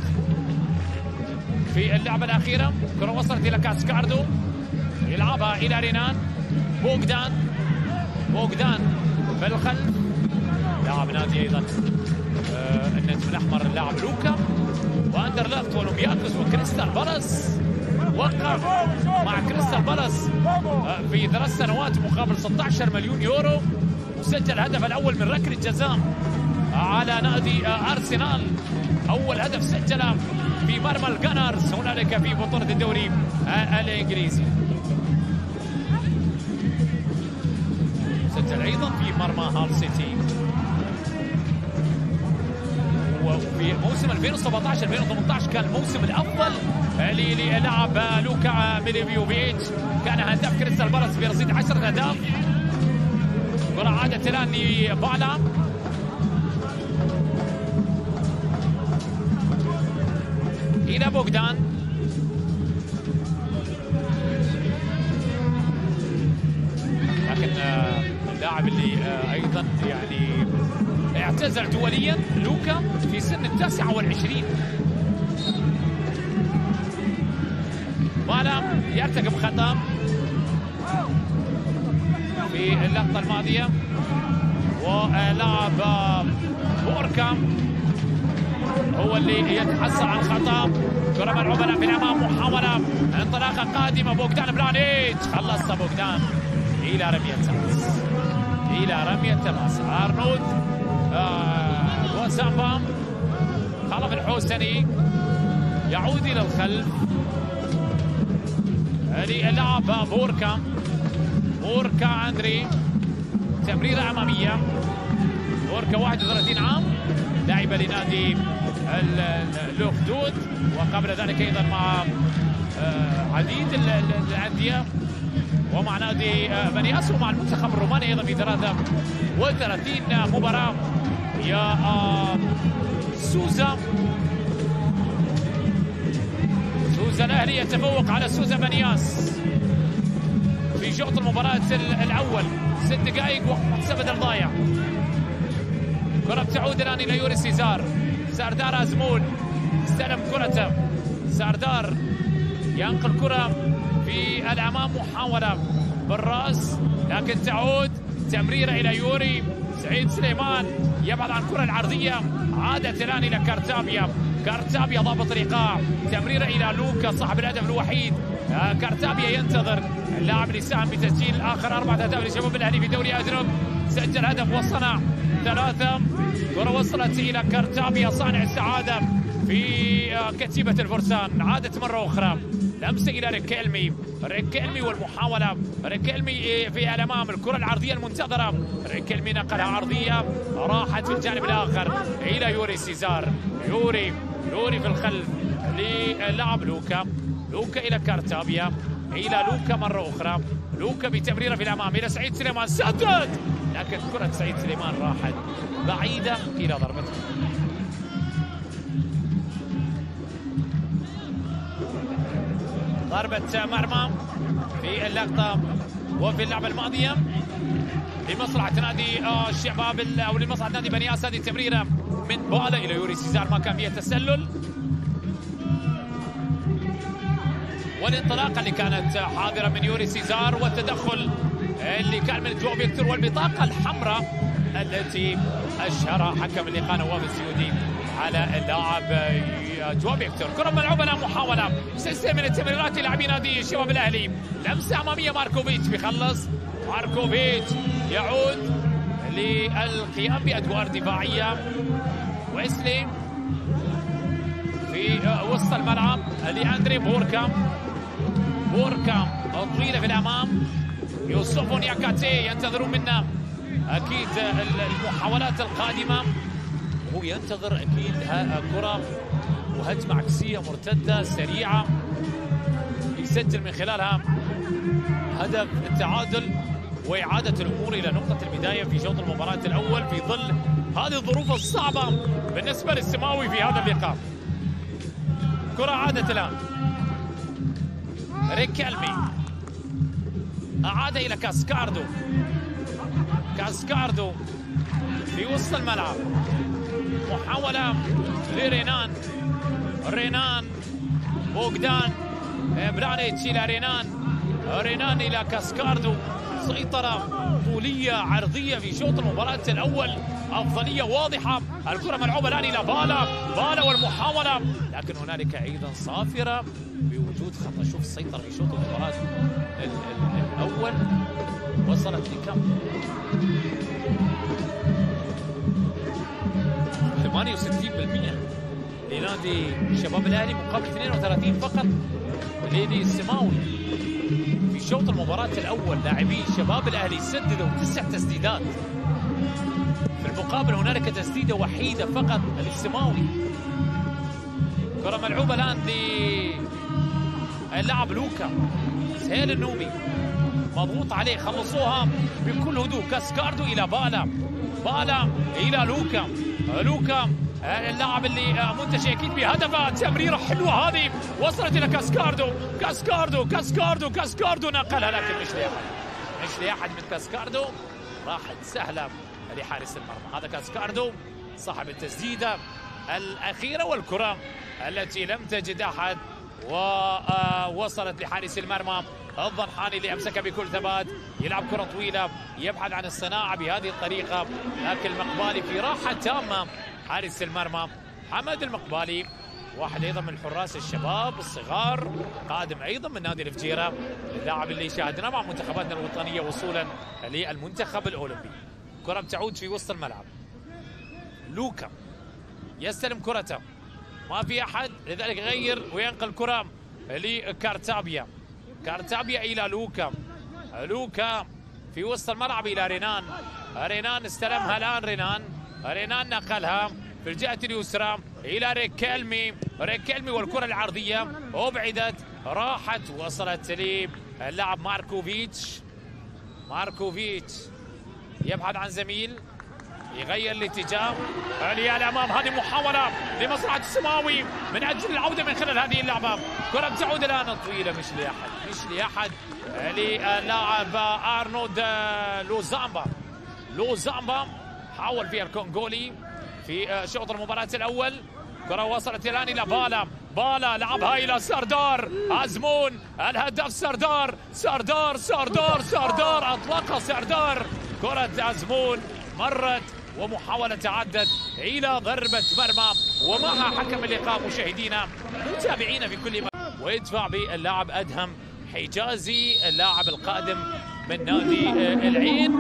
في اللعبة الأخيرة. كرة وصلت إلى كاسكاردو يلعبها إلى رينان. بوغدان بوغدان في الخلف. لاعب نادي أيضا آه النجم الأحمر اللاعب لوكا. واندرلخت واولمبياكوس وكريستال بالاس. وقع مع كريستال بالاس آه في ثلاث سنوات مقابل 16 مليون يورو. وسجل الهدف الأول من ركلة جزاء. على نادي أرسنال. أول هدف سجله في مرمى الجانرز. هنالك في بطولة الدوري الإنجليزي. سجل أيضا في مرمى هال سيتي. وفي موسم 2017 2018 كان الموسم الأفضل للاعب لوكا ميليفيوفيتش كان هداف كريستال بالاس برصيد 10 أهداف. كرة عادت الان لبالا إلى بوغدان لكن اللاعب اللي أيضا يعني اعتزل دوليا لوكا في سن التاسعة والعشرين. بالا يرتكب خطأ في اللقطة الماضية. ولاعب بوركا هو اللي يتحصل على الخطأ كرة ملعوبة في الأمام محاولة. انطلاقة قادمة. بوغدان بلانيتش خلص بوغدان. إلى رمية تماس. إلى رمية تماس. أرنولد آه وسامبا خلف الحوسني يعود إلى الخلف. للاعب بوركا. بوركا أندري. تمريرة أمامية. بوركا 31 عام. لاعبة لنادي الأخدود وقبل ذلك أيضا مع آه، عديد الأندية. ومع نادي آه، بني أسو ومع المنتخب الروماني أيضا في 33 مباراة. يا آه، سوزا. سوزا الأهلي يتفوق على سوزا بنياس. في شوط المباراة الأول ست دقائق وقت محتسب ضايع كرة بتعود الآن إلى يوري سيزار ساردار أزمون استلم كرته. ساردار ينقل كرة في الأمام محاولة بالرأس لكن تعود تمريرة إلى يوري سعيد سليمان. يبعد عن الكرة العرضية عادت الآن إلى كارتابيا. كارتابيا ضابط الإيقاع تمريرة إلى لوكا صاحب الهدف الوحيد. آه، كارتابيا ينتظر اللاعب اللي ساهم بتسجيل آخر أربعة أهداف لشباب الأهلي في دوري أدرب سجل هدف وصنع ثلاثة. كرة وصلت إلى كارتابيا صانع السعادة في آه، كتيبة الفرسان. عادت مرة أخرى. لمسة إلى ريكيلمي ريكيلمي والمحاولة. ريكيلمي آه، في الأمام. الكرة العرضية المنتظرة. ريكيلمي نقلها عرضية. راحت في الجانب الآخر إلى يوري سيزار. يوري يوري في الخلف للاعب لوكا. لوكا إلى كارتابيا إلى لوكا مرة أخرى. لوكا بتمريرة في الأمام. إلى سعيد سليمان. سدد! لكن كرة سعيد سليمان راحت بعيدة إلى ضربة ضربة مرمى في اللقطة وفي اللعبة الماضية لمصلحة نادي آه، الشباب أو لمصلحة نادي بني ياس تمريرة من بالا إلى يوري سيزار. ما كان فيها تسلل. والانطلاقة اللي كانت حاضرة من يوري سيزار والتدخل اللي كان من جواو فيكتور والبطاقة الحمراء التي أشهرها حكم اللقاء نواف الزيودي على اللاعب جواو فيكتور كرة ملعوبة لا محاولة. سلسلة من التمريرات لاعبي نادي الشباب الأهلي. لمسة أمامية ماركوفيتش. بيخلص. ماركوفيتش يعود للقيام بأدوار دفاعية. ويسلي في وسط الملعب لأندري بوركا بوركا طويلة في الأمام. يوسف نياكاتي ينتظرون منا. أكيد المحاولات القادمة. هو ينتظر أكيد كرة. وهجمة عكسية مرتدة سريعة. يسجل من خلالها. هدف التعادل وإعادة الأمور إلى نقطة البداية في شوط المباراة الأول في ظل هذه الظروف الصعبة بالنسبة للسماوي في هذا اللقاء. كرة عادت الآن. ريكالمي أعاد إلى كاسكاردو. كاسكاردو في وسط الملعب. محاولة لرينان. رينان بوغدان بلانيتش إلى رينان. رينان إلى كاسكاردو. سيطرة طولية عرضية في شوط المباراة الأول. أفضلية واضحة. الكرة ملعوبة الآن إلى بالا. بالا والمحاولة. لكن هنالك أيضا صافرة. بوجود خطأ. شوف السيطرة في شوط المباراة الأول وصلت لكم. 68% لنادي شباب الأهلي مقابل 32 فقط. لنادي السماوي في شوط المباراة الأول. لاعبي شباب الأهلي سددوا تسع تسديدات. في المقابل هنالك تسديدة وحيدة فقط للسماوي. كرة ملعوبة الآن للاعب لوكا. سهيل النومي. مضغوط عليه. خلصوها بكل هدوء. كاسكاردو إلى بالا. بالا إلى لوكا. لوكا اللاعب اللي منتشي أكيد بهدفه تمريرة حلوة هذه. وصلت إلى كاسكاردو. كاسكاردو كاسكاردو كاسكاردو. نقلها لكن مش لاحد مش لاحد من كاسكاردو. راحت سهلة لحارس المرمى. هذا كاسكاردو صاحب التسديدة الأخيرة والكرة التي لم تجد احد ووصلت لحارس المرمى. الضرحاني اللي امسكها بكل ثبات. يلعب كرة طويلة. يبحث عن الصناعة بهذه الطريقة. لكن المقبالي في راحة تامة. حارس المرمى حمد المقبالي. واحد أيضا من الحراس الشباب الصغار. قادم أيضا من نادي الفجيرة. اللاعب اللي شاهدناه مع منتخباتنا الوطنية وصولا للمنتخب الأولمبي. كرة بتعود في وسط الملعب. لوكا. يستلم كرته. ما في أحد لذلك يغير وينقل كرة لكارتابيا. كارتابيا إلى لوكا. لوكا في وسط الملعب إلى رينان. رينان استلمها الآن رينان. رينان نقلها في الجهة اليسرى إلى ريكيلمي. ريكيلمي والكرة العرضية أبعدت راحت وصلت للاعب ماركوفيتش. ماركوفيتش يبحث عن زميل. يغير الاتجاه. عليا الامام هذه محاولة لمصلحة السماوي من أجل العودة من خلال هذه اللعبة. كرة تعود الآن طويلة مش لأحد مش لأحد. للاعب أرنولد لوزامبا. لوزامبا حاول فيها الكونغولي في شوط المباراة الأول. كرة وصلت الآن إلى بالا. بالا لعبها إلى سردار. أزمون الهدف سردار. سردار سردار سردار. أطلقها سردار. كرة أزمون مرت ومحاولة تعدت إلى ضربة مرمى ومعها حكم اللقاء مشاهدينا متابعينا في كل مكان ويدفع باللاعب أدهم حجازي اللاعب القادم من نادي العين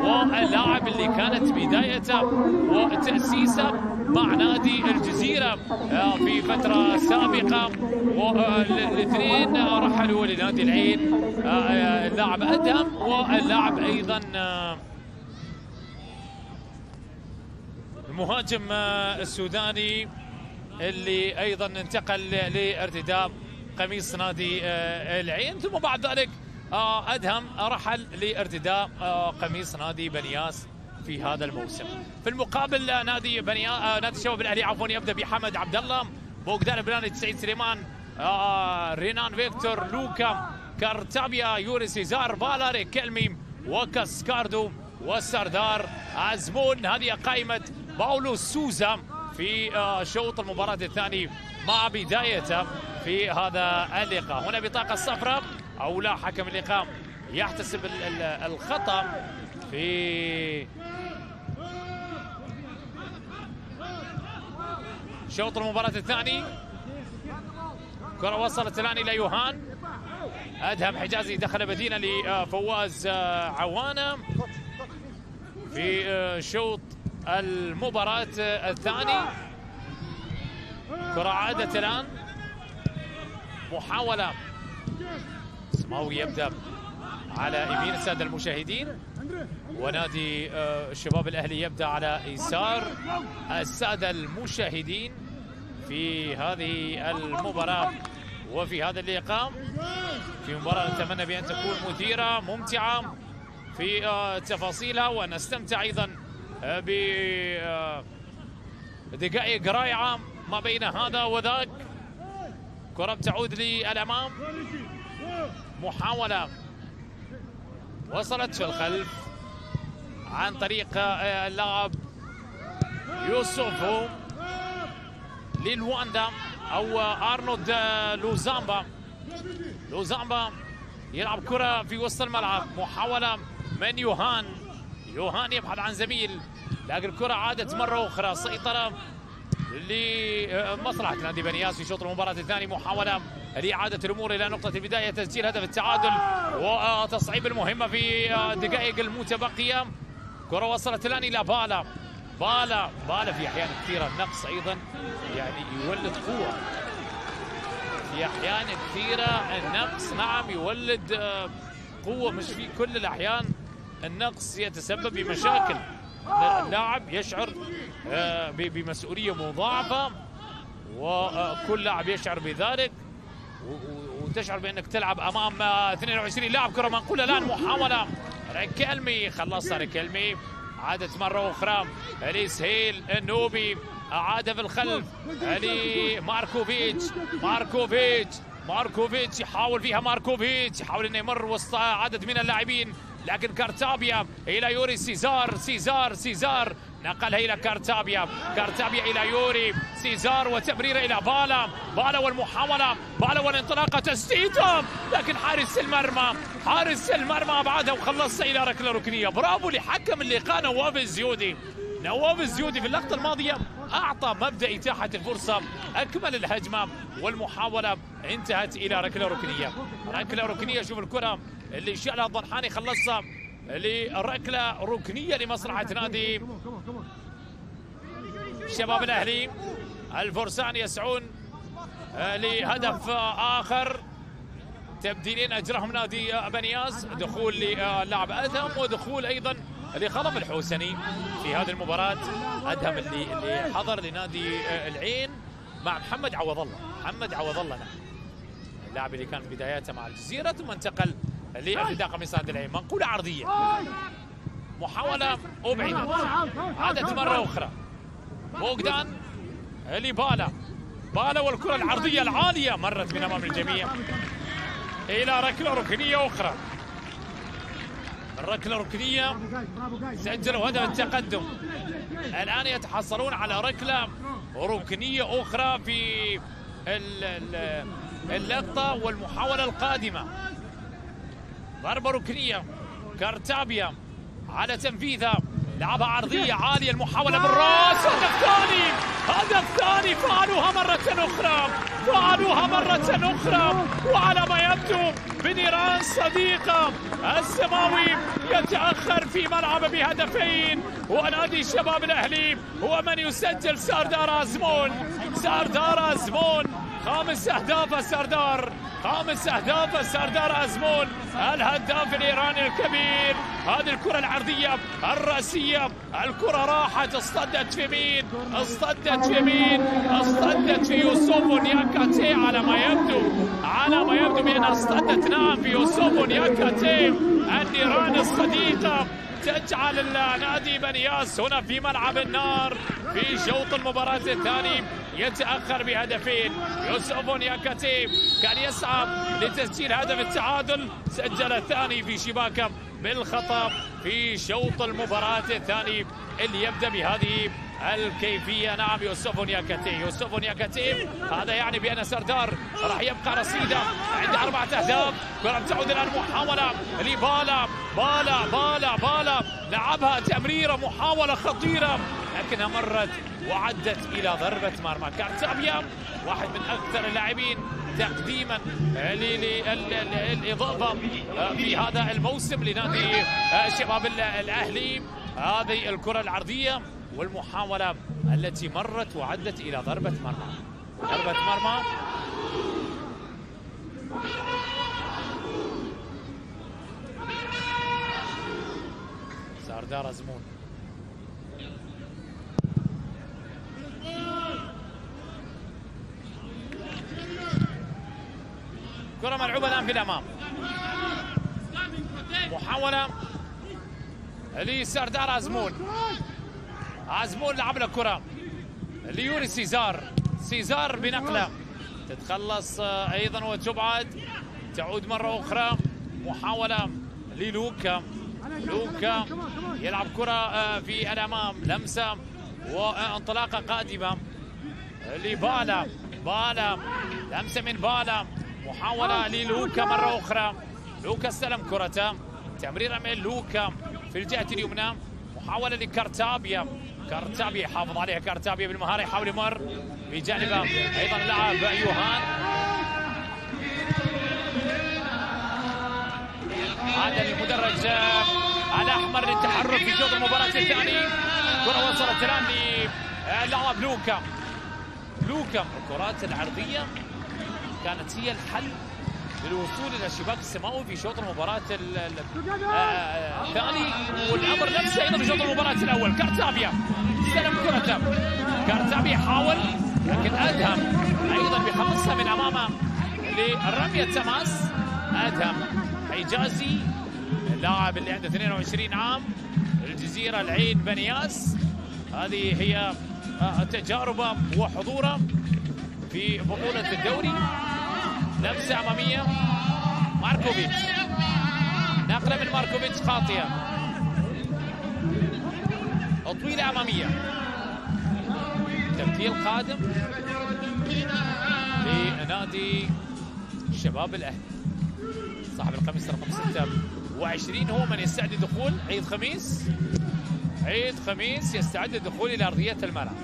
واللاعب اللي كانت بدايته وتأسيسه مع نادي الجزيرة في فترة سابقة. والاثنين رحلوا لنادي العين اللاعب أدهم واللاعب أيضا المهاجم السوداني اللي أيضا انتقل لارتداء قميص نادي العين ثم بعد ذلك أدهم رحل لارتداء قميص نادي بنياس في هذا الموسم. في المقابل نادي بنيا نادي الشباب الأهلي عفوا يبدأ بحمد عبد الله بوغدان بلاني سعيد سليمان رينان فيكتور لوكا كارتابيا يوري سيزار بالا ريكلمي وكاسكاردو والسردار ازمون هذه قائمة باولو سوزا في شوط المباراة الثاني مع بدايته في هذا اللقاء. هنا بطاقة صفراء أو لا حكم اللقاء يحتسب الخطأ في شوط المباراة الثاني. كرة وصلت الآن إلى يوهان. أدهم حجازي دخل بدينا لفواز عوانة. في شوط المباراة الثاني. كرة عادت الآن. محاولة. سماوي يبدأ على يمين السادة المشاهدين. ونادي الشباب الأهلي يبدأ على يسار السادة المشاهدين في هذه المباراة. وفي هذا اللقاء في مباراة نتمنى بأن تكون مثيرة ممتعة في تفاصيلها. ونستمتع أيضا بدقائق رائعة ما بين هذا وذاك. كرة تعود للأمام. محاولة وصلت في الخلف عن طريق اللاعب يوسف للواندا أو أرنولد لوزامبا. لوزامبا يلعب كرة في وسط الملعب. محاولة من يوهان. يوهان يبحث عن زميل لكن الكرة عادت مرة أخرى. سيطرة لمصلحة نادي بنياس في شوط المباراة الثاني. محاولة لإعادة الأمور إلى نقطة البداية تسجيل هدف التعادل وتصعيب المهمة في الدقائق المتبقية. كرة وصلت الآن إلى بالا. بالا بالا في أحيان كثيرة. النقص أيضا يعني يولد قوة. في أحيان كثيرة النقص نعم يولد قوة. مش في كل الأحيان. النقص يتسبب بمشاكل. اللاعب يشعر بمسؤولية مضاعفة وكل لاعب يشعر بذلك وتشعر بأنك تلعب أمام 22 لاعب كرة منقولة الآن. محاولة. ريكلمي خلصها ريكلمي عادت مرة أخرى. إلى سهيل النوبي أعاد في الخلف. إلى ماركوفيتش. ماركوفيتش. ماركوفيتش يحاول فيها ماركوفيتش. يحاول إنه يمر وسط عدد من اللاعبين. لكن كارتابيا إلى يوري سيزار سيزار سيزار. نقلها إلى كارتابيا. كارتابيا إلى يوري سيزار وتمريره إلى بالا. بالا والمحاولة بالا والانطلاقة تسديده لكن حارس المرمى حارس المرمى بعدها وخلصها إلى ركلة ركنية. برافو لحكم اللقاء نواف الزيودي. نواف الزيودي في اللقطة الماضية أعطى مبدأ إتاحة الفرصة. أكمل الهجمة والمحاولة انتهت إلى ركلة ركنية. ركلة ركنية شوف الكرة. اللي شالها الضنحاني خلصها لركله ركنية لمصلحة نادي شباب الأهلي. الفرسان يسعون آه، لهدف آخر. تبديلين اجرهم نادي بنياس دخول للاعب ادهم ودخول أيضا لخلف الحوسني في هذه المباراة. ادهم اللي اللي حضر لنادي آه، العين مع محمد عوض الله. محمد عوض الله نعم. اللاعب اللي كان بداياته مع الجزيرة ثم انتقل لارتداء قميص نادي العين منقوله عرضية. محاولة ابعدت عادت مره أخرى. بوغدان لبالا بالا. والكرة العرضية العالية مرت من أمام الجميع. إلى ركلة ركنية أخرى. الركله ركنية سجلوا هدف التقدم. الآن يتحصلون على ركلة ركنية أخرى في اللقطة والمحاولة القادمة. ضربه ركنيه كارتابيا على تنفيذها لعبها عرضية عالية المحاولة بالراس. هدف ثاني. هدف ثاني. فعلوها مرة أخرى. فعلوها مرة أخرى. وعلى ما يبدو بنيران صديقة السماوي يتأخر في ملعبه بهدفين. ونادي الشباب الأهلي هو من يسجل ساردار أزمون. ساردار أزمون. خامس أهداف ساردار خامس اهداف سردار أزمون الهداف الإيراني الكبير. هذه الكرة العرضية الرأسية الكرة راحت اصطدت في مين؟ اصطدت في مين؟ اصطدت في يوسف نياكاتي. على ما يبدو على ما يبدو بانها اصطدت نعم في يوسف نياكاتي. النيران الصديقة تجعل نادي بنياس هنا في ملعب النار في شوط المباراة الثاني. يتأخر بهدفين. يوسف ياكاتي كان يسعى لتسجيل هدف التعادل. سجل الثاني في شباكه بالخطأ في شوط المباراة الثاني اللي يبدأ بهذه الكيفية. نعم يوسف نياكاتي يوسف نياكاتي هذا يعني بأن سردار راح يبقى رصيدا عند أربعة أهداف. كرة تعود الآن محاولة لبالا بالا بالا بالا. لعبها تمريرة محاولة خطيرة. لكنها مرت وعدت إلى ضربة مرمى كارتابيا واحد من أكثر اللاعبين تقديما للإضافة في هذا الموسم لنادي شباب الأهلي. هذه الكرة العرضية والمحاولة التي مرت وعدت إلى ضربة مرمى ضربة مرمى ساردار أزمون. كرة ملعوبة الآن في الأمام. محاولة لسردار أزمون عزمون لعب له كره ليوري سيزار. سيزار بنقلة. تتخلص أيضا وتبعد. تعود مرة أخرى. محاولة للوكا. لوكا يلعب كرة آه، في الأمام. لمسة وانطلاقة قادمة لبالا. بالا. لمسة من بالا. محاولة للوكا مرة أخرى. لوكا استلم كرته تمريرة من لوكا في الجهة اليمنى. محاولة لكارتابيا. كارتابي يحافظ عليها. كارتابي بالمهارة يحاول يمر بجانبه أيضا لاعب يوهان. هذا المدرج الأحمر للتحرك في شوط المباراة الثاني. كرة وصلت الان للاعب لوكا. لوكا الكرات العرضيه كانت هي الحل للوصول إلى الشباك السماوي في شوط المباراة الثاني. والأمر نفسه أيضا في شوط المباراة الأول. كارتابيا استلم كرته كارتابيا حاول لكن آدهم أيضا بخلصها من أمامه لرمية تماس. آدهم حجازي اللاعب اللي عنده 22 عام الجزيرة العين بنياس. هذه هي تجاربه وحضوره. في بطولة الدوري. لمسه أمامية. ماركوفيتش. نقلة من ماركوفيتش خاطئة. طويلة أمامية. تبديل قادم لنادي شباب الأهلي. صاحب القميص رقم 26 هو من يستعد للدخول عيد خميس. عيد خميس يستعد للدخول إلى أرضية الملعب.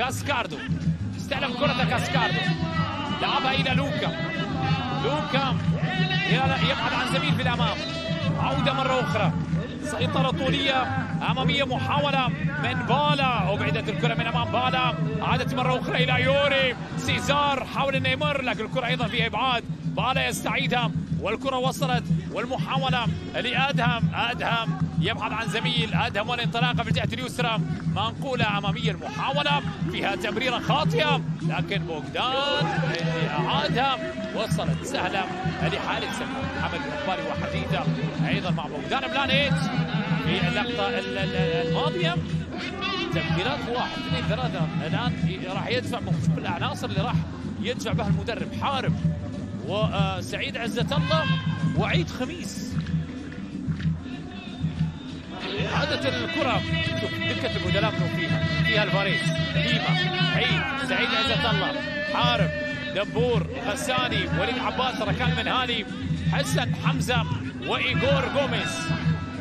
كاسكاردو استلم كرة كاسكاردو لعبها إلى لوكا لوكا يبعد عن زميل في الأمام عودة مرة أخرى سيطرة طولية أمامية محاولة من بالا أبعدت الكرة من أمام بالا عادت مرة أخرى إلى يوري سيزار حاول أن يمر لكن الكرة أيضا فيها إبعاد بالا يستعيدها والكرة وصلت والمحاولة لأدهم. أدهم يبحث عن زميل. أدهم والانطلاقة في الجهة اليسرى. منقولة أمامية المحاولة. فيها تمريرة خاطئة. لكن بوغدان أعادها وصلت سهلة لحارس محمد الأخباري وحديثة أيضا مع بوغدان بلانيتش في اللقطة الماضية. تبديلات واحد اثنين ثلاثة. الآن راح يدفع شوف العناصر اللي راح يدفع بها المدرب حارب. وسعيد عزة الله وعيد خميس. عادة الكرة شوف دكة البدلاء فيها فيها الفاريز ليما عيد سعيد عزة الله حارب دبور غساني وليد عباس ركان منهالي حسن حمزة وإيغور جوميز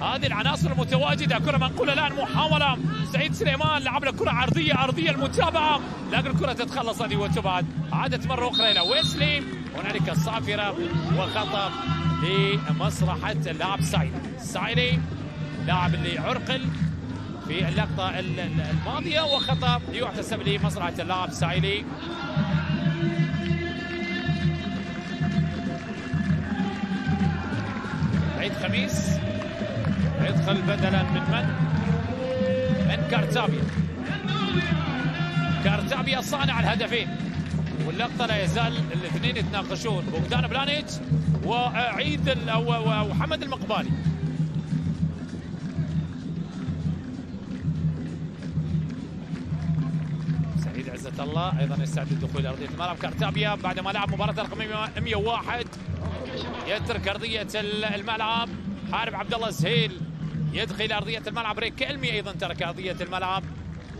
هذه العناصر المتواجدة كرة منقولة الآن محاولة سعيد سليمان لعب له كرة عرضية عرضية المتابعة لكن الكرة تتخلص هذه وتبعد. عادت مرة أخرى إلى ويسلي. هنالك صافرة وخطأ لمصلحه اللاعب سايلي سايلي لاعب اللي عرقل في اللقطة الماضية وخطأ يحتسب لمصلحه اللاعب سايلي عيد خميس. يدخل بدلا من من؟ من كارتابيا. كارتابيا صانع الهدفين. واللقطة لا يزال الاثنين يتناقشون. بوغدان بلانيتش وعيد ومحمد المقبالي. سعيد عزة الله أيضا يستعد للدخول أرضية الملعب. كارتابيا بعدما لعب مباراة رقم 101 يترك أرضية الملعب. حارب عبد الله سهيل يدخل أرضية الملعب. ريك كلمي أيضا ترك أرضية الملعب.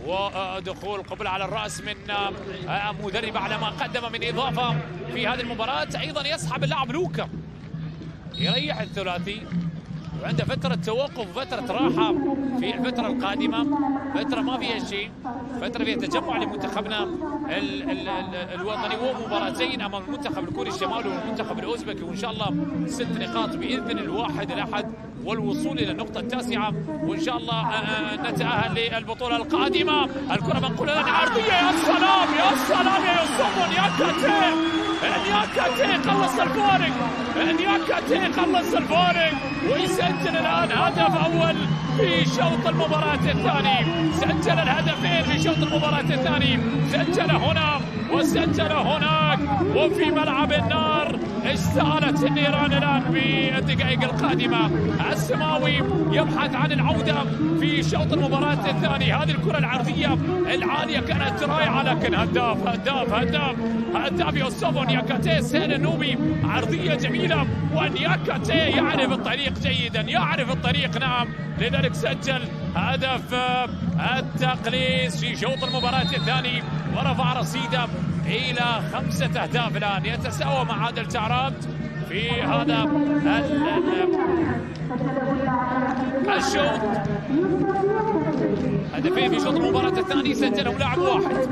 ودخول قبل على الرأس من آه، مدرب على ما قدم من إضافة في هذه المباراة. أيضا يسحب اللاعب لوكا يريح الثلاثي. وعنده فترة توقف وفترة راحة في الفترة القادمة. فترة ما فيها شيء. فترة فيها تجمع لمنتخبنا ال ال ال الوطني. ومباراتين أمام المنتخب الكوري الشمالي والمنتخب الأوزبكي. وإن شاء الله ست نقاط بإذن الواحد الأحد. والوصول إلى النقطة التاسعة. وإن شاء الله آه، آه، نتأهل للبطولة القادمة. الكرة منقولة لنا عرضية. يا سلام يا سلام يا يوسف يا كاتي. يا الفارق. يا كاتي الفارق. ويسجل الآن هدف أول في شوط المباراة الثاني. سجل الهدفين في شوط المباراة الثاني. سجل هنا وسجل هناك. وفي ملعب النار اشتعلت النيران الآن في الدقائق القادمة. السماوي يبحث عن العودة في شوط المباراة الثاني. هذه الكرة العرضية العالية كانت رائعة لكن هداف هداف هداف هداف يوسف نياكاتي سير النوبي. عرضية جميلة. ونياكاتي يعرف الطريق جيدا يعرف الطريق نعم. لذلك سجل هدف التقليص في شوط المباراة الثاني ورفع رصيده إلى خمسة أهداف الآن. يتساوى مع عادل تعراب في هذا الشوط. هدفين في شوط المباراة الثاني سجله لاعب واحد.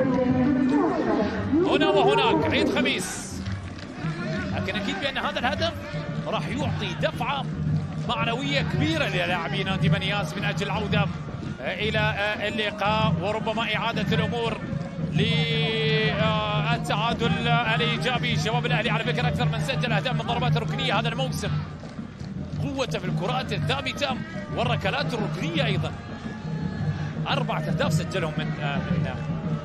هنا وهناك عيد خميس. لكن أكيد بأن هذا الهدف راح يعطي دفعة معنوية كبيرة للاعبين. نادي بنياس من أجل العودة إلى اللقاء وربما إعادة الأمور للتعادل الإيجابي. شباب الأهلي على فكرة أكثر من سجل أهداف من ضربات الركنيه هذا الموسم. قوته في الكرات الثابته والركلات الركنية أيضا. أربعة أهداف سجلهم من من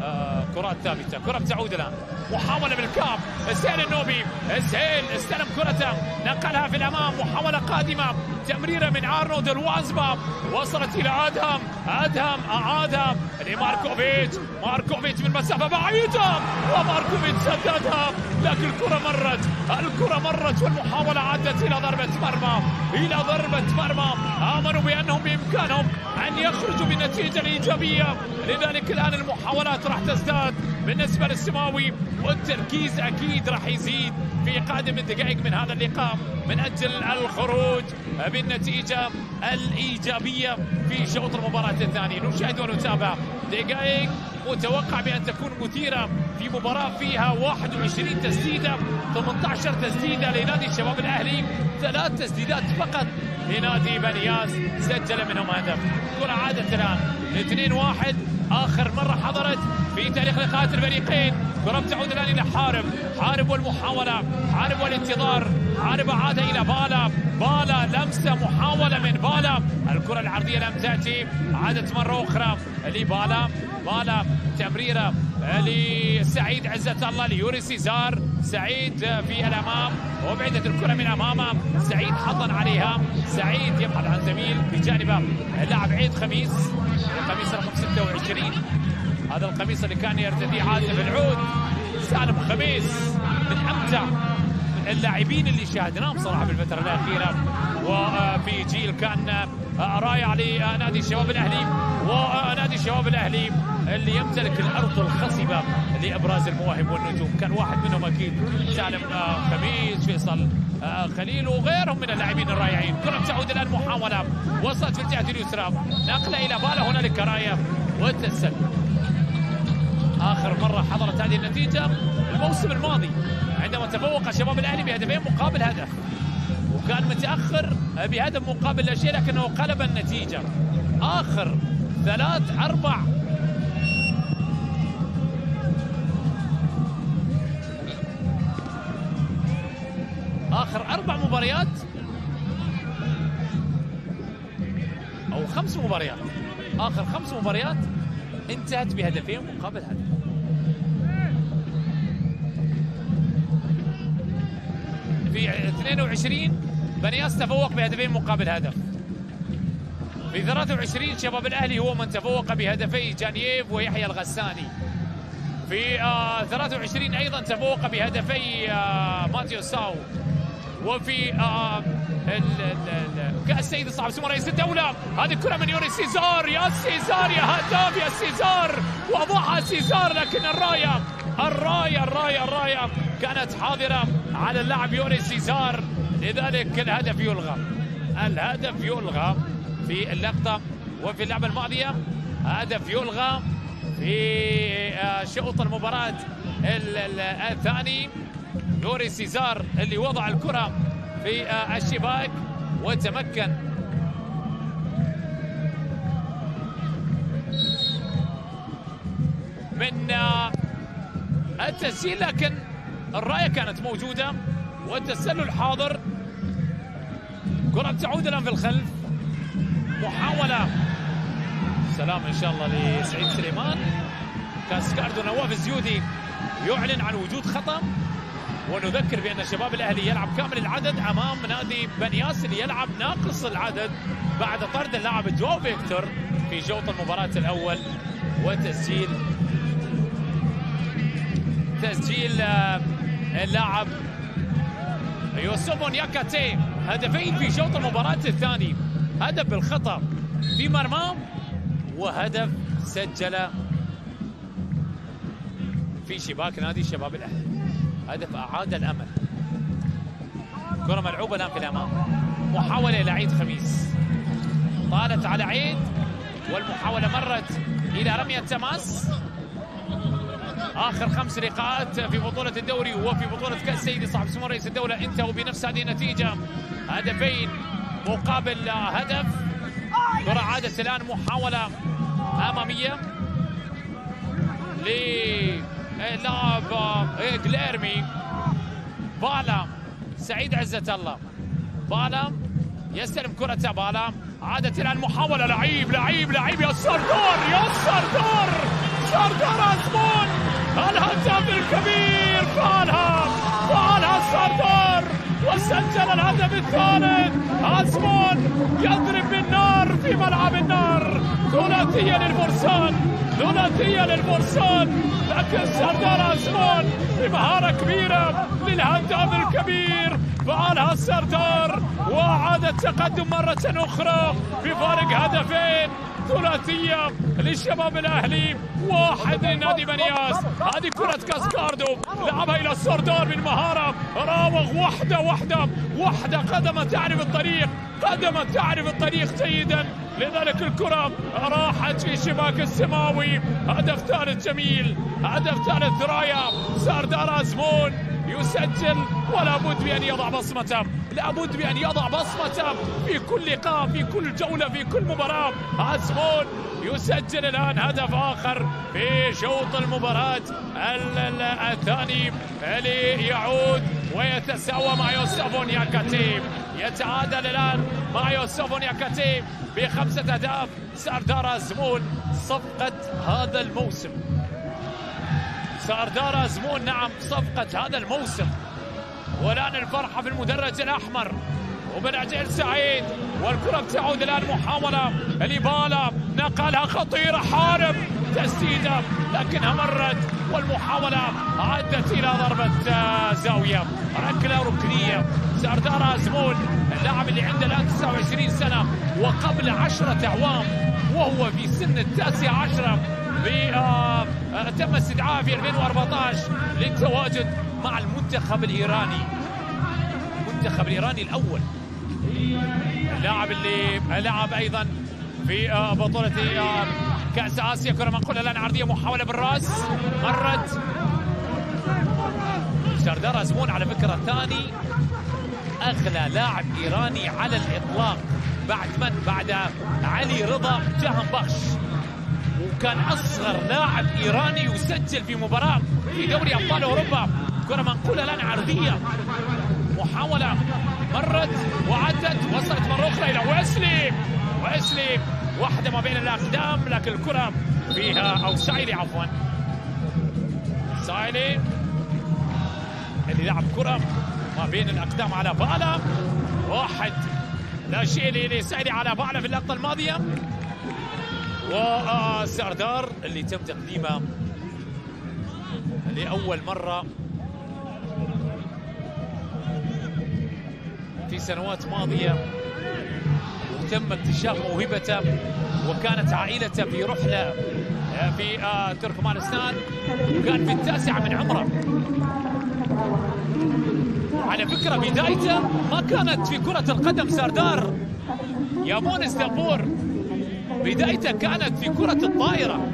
آه، كرات ثابتة. كرة بتعود الآن. محاولة بالكاب سهيل النوبي. سهيل استلم كرته. نقلها في الأمام. محاولة قادمة. تمريرة من أرنولد الوازبا وصلت إلى آدهم. آدهم أعادها. لماركوفيتش ماركوفيتش من مسافة بعيدة. وماركوفيتش سددها. لكن الكرة مرت. الكرة مرت والمحاولة عادت إلى ضربة مرمى. إلى ضربة مرمى. آمنوا بأنهم بإمكانهم أن يخرجوا بنتيجة إيجابية. لذلك الآن المحاولات راح تزداد. بالنسبة للسماوي والتركيز أكيد راح يزيد في قادم الدقائق من هذا اللقاء من أجل الخروج بالنتيجة الإيجابية في شوط المباراة الثاني. نشاهد ونتابع دقائق متوقع بأن تكون مثيرة في مباراة فيها 21 تسديدة 18 تسديدة لنادي الشباب الأهلي ثلاث تسديدات فقط لنادي بنياس سجل منهم هدف. كرة عادت الآن 2 1 آخر مرة حضرت في تاريخ لقاءات الفريقين. كرة تعود الآن إلى حارب. حارب والمحاولة حارب والانتظار حارب عاد إلى بالا. بالا لمسة محاولة من بالا. الكرة العرضية لم تأتي. عادت مرة أخرى لبالا. بالا تمريرة. لسعيد عزة الله ليوري سيزار. سعيد في الأمام. وبعدت الكرة من امامه سعيد حضن عليها. سعيد يبحث عن زميل بجانبه اللاعب عيد خميس. القميص رقم 26 هذا القميص اللي كان يرتديه عازف العود. سالم خميس من امتع اللاعبين اللي شاهدناهم صراحة بالفترة الأخيرة. وفي جيل كان رايع لنادي الشباب الأهلي. ونادي الشباب الأهلي اللي يمتلك الأرض الخصبة لإبراز المواهب والنجوم. كان واحد منهم أكيد سالم خميس فيصل خليل وغيرهم من اللاعبين الرائعين. كرة تعود الان محاوله وصلت في الجهة اليسرى. نقلة إلى بالا هنالك رايه وتسلل. آخر مرة حضرت هذه النتيجة الموسم الماضي. عندما تفوق شباب الأهلي بهدفين مقابل هدف. وكان متأخر بهدف مقابل لا شيء لكنه قلب النتيجة. آخر ثلاث أربع. آخر أربع مباريات. أو خمس مباريات. آخر خمس مباريات انتهت بهدفين مقابل هدف. في 22 بنياس تفوق بهدفين مقابل هدف. في 23 شباب الأهلي هو من تفوق بهدفي جانييف ويحيى الغساني. في آه 23 أيضا تفوق بهدفي آه ماتيو ساو. وفي آه كاس السيد صاحب السمو رئيس الدولة. هذه الكره من يوري سيزار. يا سيزار يا هداف يا سيزار. وضعها سيزار لكن الراية الراية الراية الراية كانت حاضرة على اللاعب يوري سيزار لذلك الهدف يلغى الهدف يلغى في اللقطة وفي اللعبة الماضية. هدف يلغى في شوط المباراة الثاني. يوري سيزار اللي وضع الكرة في الشباك وتمكن. من التسجيل لكن الراية كانت موجودة والتسلل حاضر. كرة تعود الآن في الخلف. محاولة. سلام إن شاء الله لسعيد سليمان. كاسكاردو نواف الزيودي يعلن عن وجود خطأ. ونذكر بأن شباب الأهلي يلعب كامل العدد أمام نادي بنياس اللي يلعب ناقص العدد بعد طرد اللاعب جو فيكتور في شوط المباراة الأول. وتسجيل تسجيل اللاعب يوسف نياكاتي هدفين في شوط المباراة الثاني. هدف بالخطأ في مرماه وهدف سجل في شباك نادي الشباب الأهلي. هدف أعاد الأمل. كرة ملعوبة الآن في الأمام. محاولة إلى عيد خميس. طالت على عيد والمحاولة مرت إلى رمية تماس. آخر خمس لقاءات في بطولة الدوري وفي بطولة كأس سيدي صاحب سمو رئيس الدولة. انتهوا بنفس هذه النتيجة هدفين مقابل هدف. كرة عادت الآن محاولة أمامية للاعب جليرمي بالا سعيد عزة الله. بالا يستلم كرة بالا. عادت الآن محاولة. لعيب لعيب لعيب. يا سردور يا سردور سردور اسمون الهدف الكبير فعلها فعلها سردور وسجل الهدف الثالث. اسمون يضرب بالنار في ملعب النار. ثلاثية للفرسان ثلاثية للفرسان لكن سردار أزمون بمهارة كبيرة للهداف الكبير. فعلها السردار وعاد التقدم مرة أخرى بفارق هدفين. ثلاثية للشباب الأهلي. واحد لنادي بنياس. هذه كرة كاسكاردو. لعبها إلى السردار من مهارة. راوغ واحدة واحدة واحدة قدم تعرف الطريق. قدم تعرف الطريق جيدا. لذلك الكرة راحت في شباك السماوي. هدف ثالث جميل. هدف ثالث رايا سردار أزمون يسجل. ولا بد بأن يضع بصمته. لابد بأن يضع بصمته في كل لقاء في كل جولة في كل مباراة. أزمون يسجل الآن هدف آخر في شوط المباراة. الثاني ليعود ويتساوى مع يوسف ياكاتيم. يتعادل الآن مع يوسف ياكاتيم بخمسة أهداف. سردار أزمون صفقة هذا الموسم. سردار أزمون نعم صفقة هذا الموسم. والآن الفرحة في المدرج الأحمر. ومن عجل سعيد والكرة بتعود الآن محاولة الإبالة نقلها خطيرة حارب تسديدة لكنها مرت والمحاولة عدت إلى ضربة زاوية. ركلة ركنية. سردار أزمون اللاعب اللي عنده الآن 29 سنة وقبل عشرة أعوام وهو في سن التاسع عشرة آه، تم استدعائه في 2014 للتواجد مع المنتخب الإيراني. المنتخب الإيراني الأول. اللاعب اللي لعب أيضا في آه، بطولة آه، كأس آسيا. كرة منقولة الآن عرضية محاولة بالرأس. مرت. سردار أزمون على فكرة ثاني. أغلى لاعب إيراني على الإطلاق. بعد من؟ بعد علي رضا جهم بخش. وكان أصغر لاعب إيراني يسجل في مباراة في دوري أبطال أوروبا. كرة منقولة الآن عرضية محاولة مرت وعدت وصلت مرة أخرى إلى ويسلي. ويسلي واحدة ما بين الأقدام لكن الكرة فيها أو سايلي عفوا. سايلي اللي لعب كرة ما بين الأقدام على بالا. واحد. لا شيء لسايلي على بالا في اللقطة الماضية. وسردار اللي تم تقديمه لأول مرة في سنوات ماضية وتم اكتشاف موهبته وكانت عائلته في رحلة في آه، تركمانستان. وكان في التاسعة من عمره. على فكرة بدايته ما كانت في كرة القدم سردار يا مونس دابور بدايته كانت في كرة الطائرة.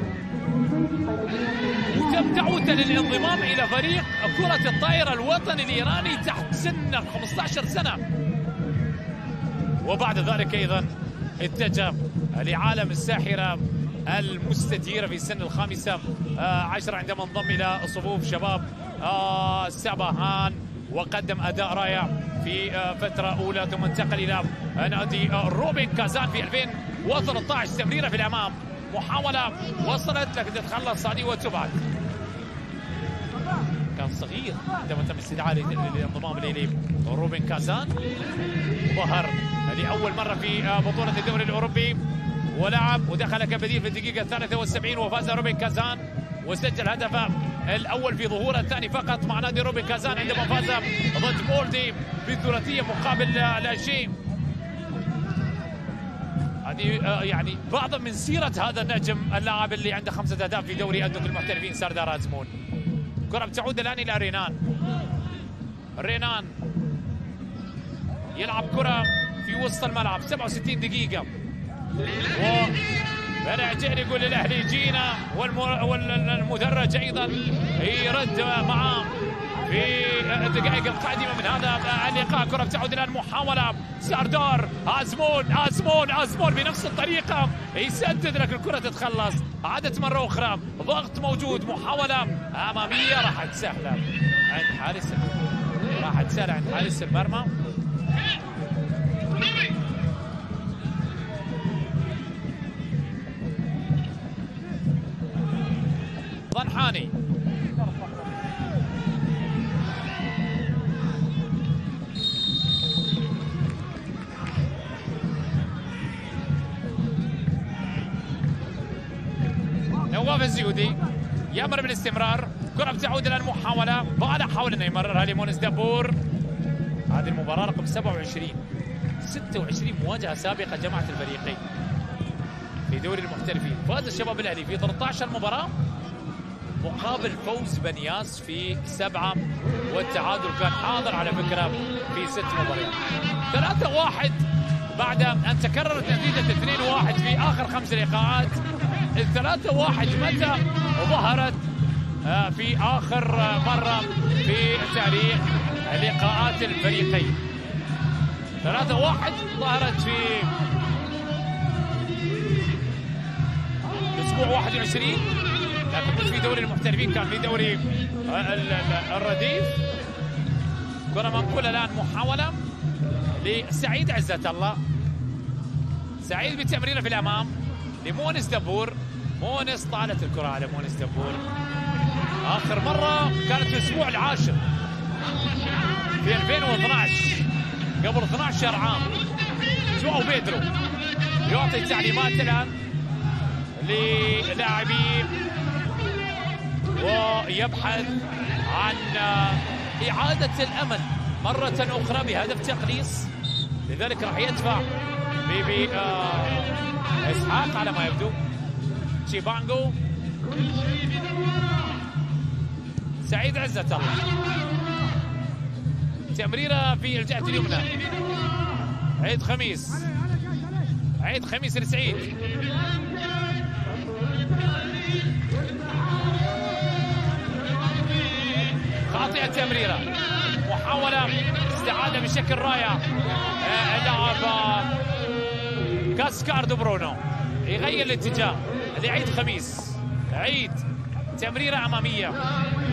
وتم دعوته للانضمام إلى فريق كرة الطائرة الوطني الإيراني تحت سن 15 سنة. وبعد ذلك أيضا اتجه لعالم الساحرة المستديرة في سن الخامسة آه، عشر عندما انضم إلى صفوف شباب آه، سباهان وقدم أداء رائع في آه، فترة أولى ثم انتقل إلى نادي روبن كازان في 2013 تمريرة في الأمام. محاولة وصلت لكن تتخلص هذه وتبعد. كان صغير عندما تم استدعاء للانضمام اليه روبن كازان. ظهر لأول مرة في آه، بطولة الدوري الأوروبي. ولعب ودخل كبديل في الدقيقة 73 وفاز روبن كازان وسجل هدفه الأول في ظهوره الثاني فقط مع نادي روبن كازان عندما فاز ضد مولدي بثلاثية مقابل لا شيء هذه آه، يعني بعض من سيرة هذا النجم اللاعب اللي عنده خمسة أهداف في دوري أندوك المحترفين سردار أزمون. كرة بتعود الآن إلى رينان. رينان. يلعب كرة وسط الملعب. 67 دقيقة. و بن يقول للأهلي جينا والمدرج أيضا يرد معاه في الدقائق القادمة من هذا اللقاء. كرة تعود الان محاوله ساردار آزمون آزمون آزمون بنفس الطريقة. يسدد لكن الكرة تتخلص. عادت مرة أخرى ضغط موجود محاولة أمامية. راحت سهلة عند حارس راحت سهلة عند حارس المرمى. ضنحاني السيودي يأمر بالاستمرار. كرة بتعود الآن محاولة بالا حاول أنه يمررها لمونس دبور هذه المباراة رقم 27 26 مواجهة سابقة جمعت الفريقين. في دوري المحترفين. فاز الشباب الأهلي في 13 مباراة. مقابل فوز بنياس في سبعة والتعادل كان حاضر على فكرة في ست مباريات. ثلاثة واحد بعد أن تكررت نتيجة 2 واحد في آخر خمس لقاءات. الثلاثة واحد متى؟ ظهرت آه، في آخر مرة في تاريخ لقاءات الفريقين. ثلاثة واحد ظهرت في أسبوع 21 لكن في دوري المحترفين كان في دوري الرديف. كرة منقولة الآن محاولة لسعيد عزة الله. سعيد بتمريرة في الأمام لمونس دبور. مونس طالت الكرة على مونس دبور. آخر مرة كانت في الأسبوع العاشر. في 2012 قبل 12 عام جواو بيدرو. يعطي تعليمات الآن للاعبين. ويبحث عن إعادة الأمل مرة أخرى بهدف تقليص. لذلك راح يدفع بيبي آه إسحاق على ما يبدو. تشيبانجو سعيد عزة الله. تمريرة في الجهة اليمنى. عيد خميس. عيد خميس لسعيد خاطئة تمريرة محاولة استعادة بشكل رائع. اللاعب آه، كاسكاردو برونو. يغير الاتجاه. لعيد خميس. عيد تمريرة أمامية.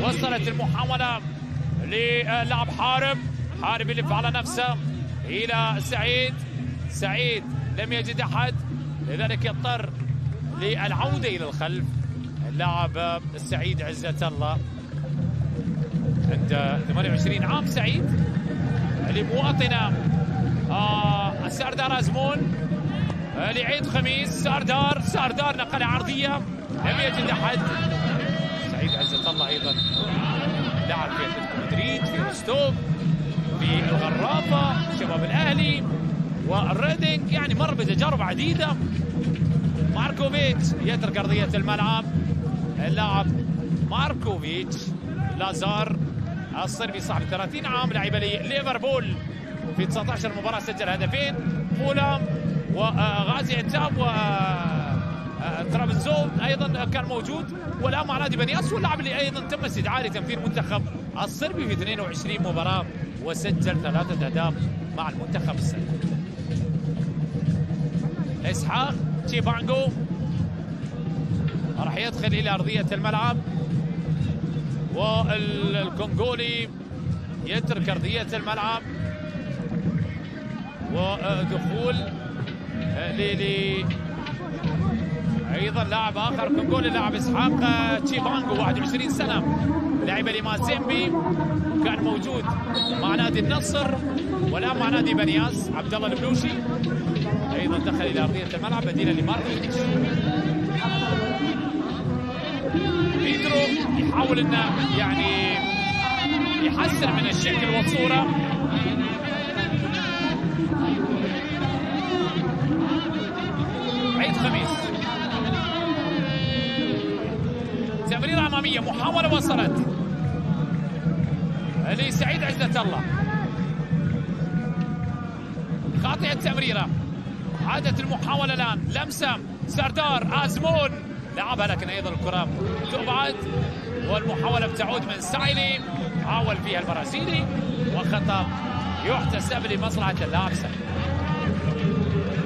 وصلت المحاولة للاعب حارب. حارب يلف على نفسه. إلى سعيد. سعيد لم يجد أحد. لذلك يضطر للعودة إلى الخلف. اللاعب سعيد عزة الله. عند 28 عام سعيد. لمواطنة آه سردار أزمون آه لعيد خميس سردار سردار نقل عرضية لم يجد أحد. سعيد عزة الله أيضا. لعب في أتلتيكو مدريد في روستوف في الغرافة الشباب الأهلي والريدنج يعني مر بتجارب عديدة. ماركوفيتش يترك أرضية الملعب. اللاعب ماركوفيتش لازار. الصربي صاحب 30 عام لعب ليفربول في 19 مباراة سجل هدفين فولام وغازي عتاب و ترابزون أيضا كان موجود. والآن مع نادي بنياس واللاعب اللي أيضا تم استدعاء لتمثيل منتخب الصربي في 22 مباراة وسجل ثلاثة أهداف مع المنتخب الصربي. إسحاق تشيبانجو راح يدخل إلى أرضية الملعب. والكونغولي يترك أرضية الملعب ودخول ل أيضا لاعب آخر كونغولي لاعب إسحاق تشيبانجو 21 سنة لعب لمازيمبي كان موجود مع نادي النصر والآن مع نادي بنياس عبد الله البلوشي أيضا دخل إلى أرضية الملعب بديلا لماركوفيتش بيدرو يحاول إنه يعني يحسن من الشكل والصورة. عيد خميس. تمريرة أمامية محاولة وصلت. لسعيد عزة الله. خاطئة التمريرة. عادت المحاولة الآن. لمسة سردار أزمون. لعبها لكن أيضا الكرة تبعد والمحاولة بتعود من سايلي. حاول فيها البرازيلي وخطأ يحتسب لمصلحة اللاعب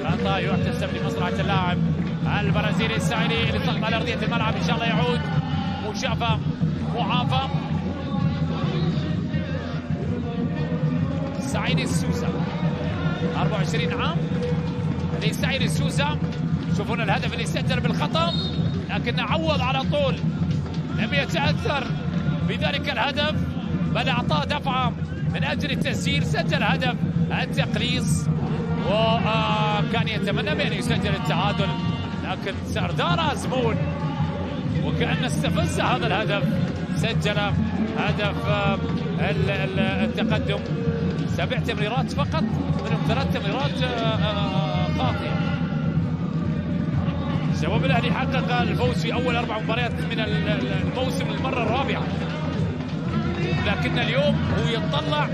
خطأ يحتسب لمصلحة اللاعب البرازيلي السايلي اللي على أرضية الملعب. إن شاء الله يعود. مشافى معافى. سعيد السوسة 24 عام. لسعيد السوسة شوفون الهدف اللي سجل بالخطأ. لكن عوض على طول. لم يتأثر. بذلك الهدف بل أعطاه دفعة من أجل التسجيل سجل هدف التقليص. وكان يتمنى بأن يسجل التعادل لكن سردار أزمون وكأن استفز هذا الهدف. سجل هدف آه، التقدم. سبع تمريرات فقط منهم ثلاث تمريرات آه، خاطئة شباب الأهلي حقق الفوز في أول أربع مباريات من الموسم للمرة الرابعة. لكن اليوم هو يتطلع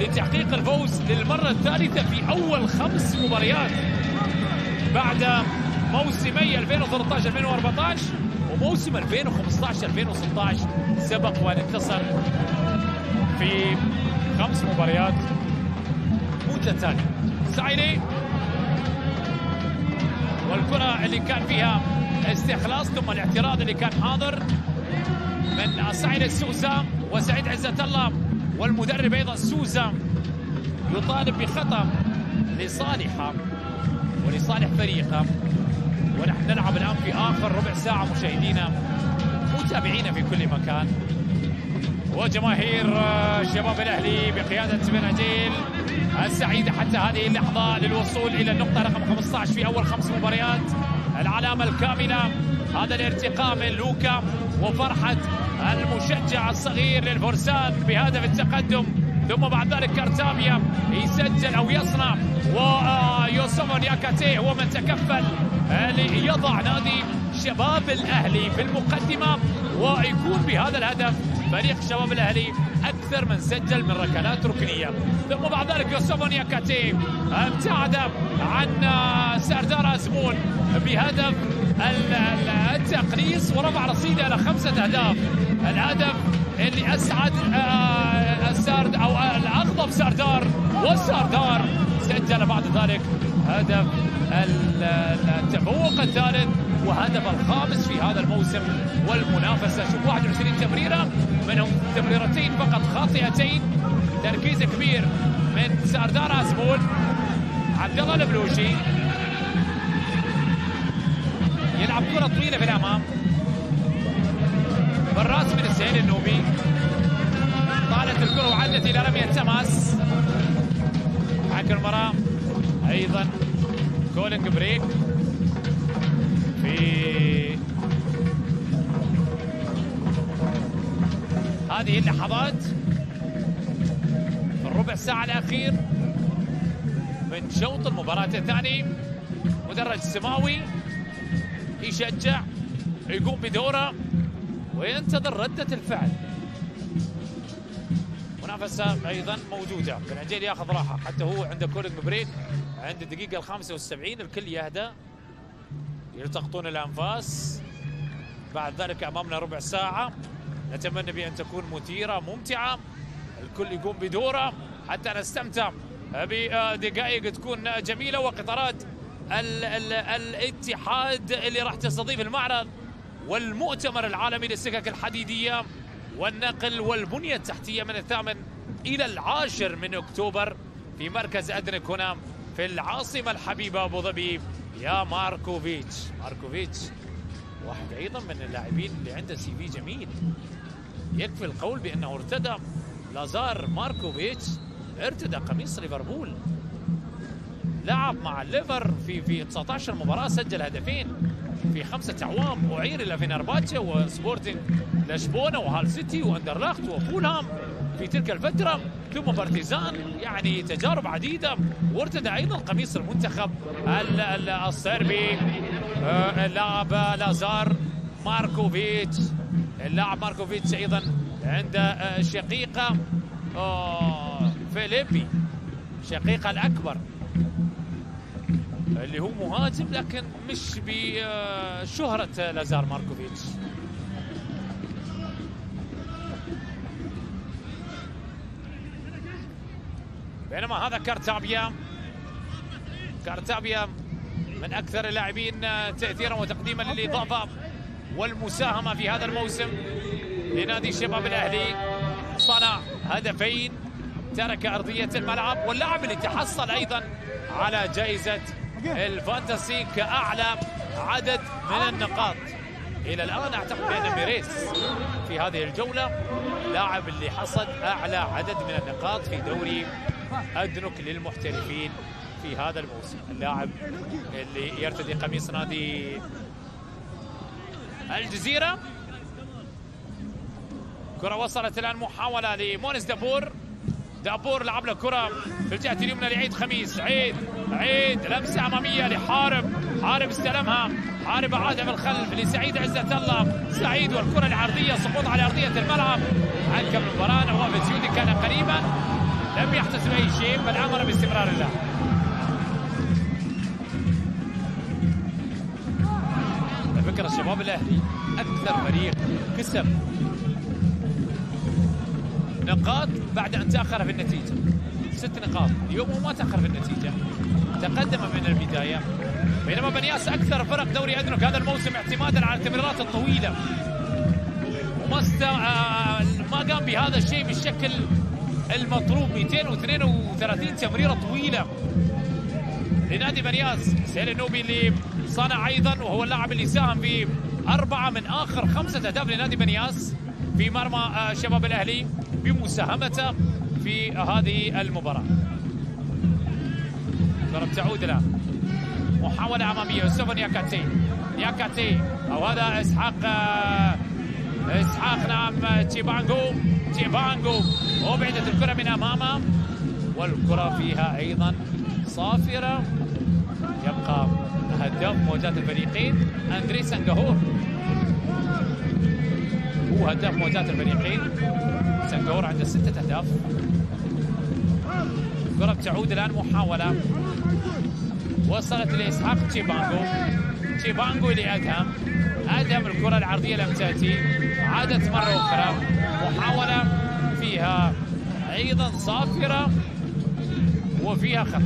لتحقيق الفوز للمرة الثالثة في أول خمس مباريات بعد موسمي 2013 2014 وموسم 2015 2016 سبق وأن انتصر في خمس مباريات. ثاني سعيدي. والكرة اللي كان فيها استخلاص ثم الاعتراض اللي كان حاضر من سعيد السوسة وسعيد عزة الله والمدرب أيضا سوزا يطالب بخطأ لصالحه ولصالح فريقه ونحن نلعب الآن في آخر ربع ساعة مشاهدينا متابعينا في كل مكان. وجماهير شباب الأهلي بقيادة بن عجيل السعيدة حتى هذه اللحظة للوصول إلى النقطة رقم 15 في أول خمس مباريات. العلامة الكامله هذا الارتقاء من لوكا وفرحة المشجع الصغير للفرسان بهدف التقدم. ثم بعد ذلك كارتابيا يسجل أو يصنع. ويوسف نياكاتي هو من تكفل ليضع نادي شباب الأهلي في المقدمة. ويكون بهذا الهدف فريق شباب الأهلي أكثر من سجل من ركلات ركنية. ثم بعد ذلك يوسف نياكاتي ابتعد عن سردار أزمون بهدف التقليص ورفع رصيده إلى خمسة أهداف. الهدف اللي اسعد آه، السارد أو الأغضب سردار. والسردار سجل بعد ذلك هدف التفوق الثالث. وهدف الخامس في هذا الموسم والمنافسة. شوف 21 تمريرة منهم تمريرتين فقط خاطئتين. تركيز كبير من سردار ازمون عبد الله البلوشي. يلعب كرة طويلة في الأمام. بالراس من السهيل النوبي. طالت الكرة وعدت إلى رمية تماس. حكم المباراه أيضا. cooling break. هذه اللحظات في الربع ساعة الأخير من شوط المباراة الثاني مدرج السماوي يشجع يقوم بدوره وينتظر ردة الفعل. منافسة أيضا موجودة. بن عجيل ياخذ راحة حتى هو عنده cooling break عند الدقيقة ال 75 الكل يهدى. يلتقطون الأنفاس. بعد ذلك أمامنا ربع ساعة. نتمنى بأن تكون مثيرة ممتعة. الكل يقوم بدوره حتى نستمتع بدقائق تكون جميلة وقطارات ال ال الاتحاد اللي راح تستضيف المعرض والمؤتمر العالمي للسكك الحديدية والنقل والبنية التحتية من الثامن إلى العاشر من أكتوبر في مركز أدنيك هنا في العاصمة الحبيبة أبو ظبي. يا ماركوفيتش. ماركوفيتش واحد أيضا من اللاعبين اللي عنده CV جميل. يكفي القول بأنه ارتدى لازار ماركوفيتش. ارتدى قميص ليفربول. لعب مع الليفر في في 19 مباراة سجل هدفين في خمسة أعوام. أعير إلى فينرباتشا وسبورتنج لشبونة وهال سيتي وأندرلاخت وفولهام في تلك الفترة. ثم بارتيزان يعني تجارب عديدة وارتدى أيضا قميص المنتخب الصربي. آه، اللاعب لازار ماركوفيتش اللاعب ماركوفيتش أيضا عند آه، شقيقة. آه، فيليبي شقيقة الأكبر. اللي هو مهاجم لكن مش بشهرة لازار ماركوفيتش. بينما هذا كارتابيا. كارتابيا من أكثر اللاعبين تأثيرا وتقديما للإضافة والمساهمة في هذا الموسم لنادي الشباب الأهلي. صنع هدفين ترك أرضية الملعب واللاعب اللي تحصل أيضا على جائزة الفانتسي كأعلى عدد من النقاط. إلى الآن أعتقد بأن ميريس في هذه الجولة لاعب اللي حصد أعلى عدد من النقاط في دوري أدنك للمحترفين في هذا الموسم. اللاعب اللي يرتدي قميص نادي الجزيرة. كرة وصلت الآن محاولة لمونس دابور. دابور لعب له كرة في الجهة اليمنى لعيد خميس. عيد عيد لمسة أمامية لحارب. حارب استلمها. حارب أعادها بالخلف لسعيد عزة الله. سعيد والكرة العرضية سقوط على أرضية الملعب. حكم المباراة نواف السيودي كان قريبا. لم يحتسب أي شيء بل أمر باستمرار اللعب على فكرة الشباب الأهلي أكثر فريق كسب نقاط بعد أن تأخر في النتيجة. ست نقاط. اليوم هو ما تأخر في النتيجة. تقدم من البداية. بينما بنياس أكثر فرق دوري أدنك هذا الموسم اعتمادا على التمريرات الطويلة. وما است... آه، ما قام بهذا الشيء بالشكل المطلوب 232 تمريرة طويلة لنادي بنياس سهيل النوبي اللي صنع أيضا وهو اللاعب اللي ساهم في أربعة من آخر خمسة أهداف لنادي بنياس في مرمى آه، شباب الأهلي بمساهمته في هذه المباراة. كرة تعود الآن محاولة أمامية. يوسف نياكاتي نياكاتي أو هذا إسحاق إسحاق نعم تيبانجو تيبانجو أبعدت الكرة من أمامه. والكرة فيها أيضا صافرة. يبقى هداف مواجهة الفريقين. أندري سنغهور هو هداف مواجهة الفريقين. سنغهور عنده ستة أهداف. الكرة بتعود الآن محاولة. وصلت لإسحاق تشيبانجو تشيبانجو اللي أدهم أدهم الكرة العرضية لم تأتي. عادت مرة أخرى. محاولة فيها أيضا صافرة وفيها خطأ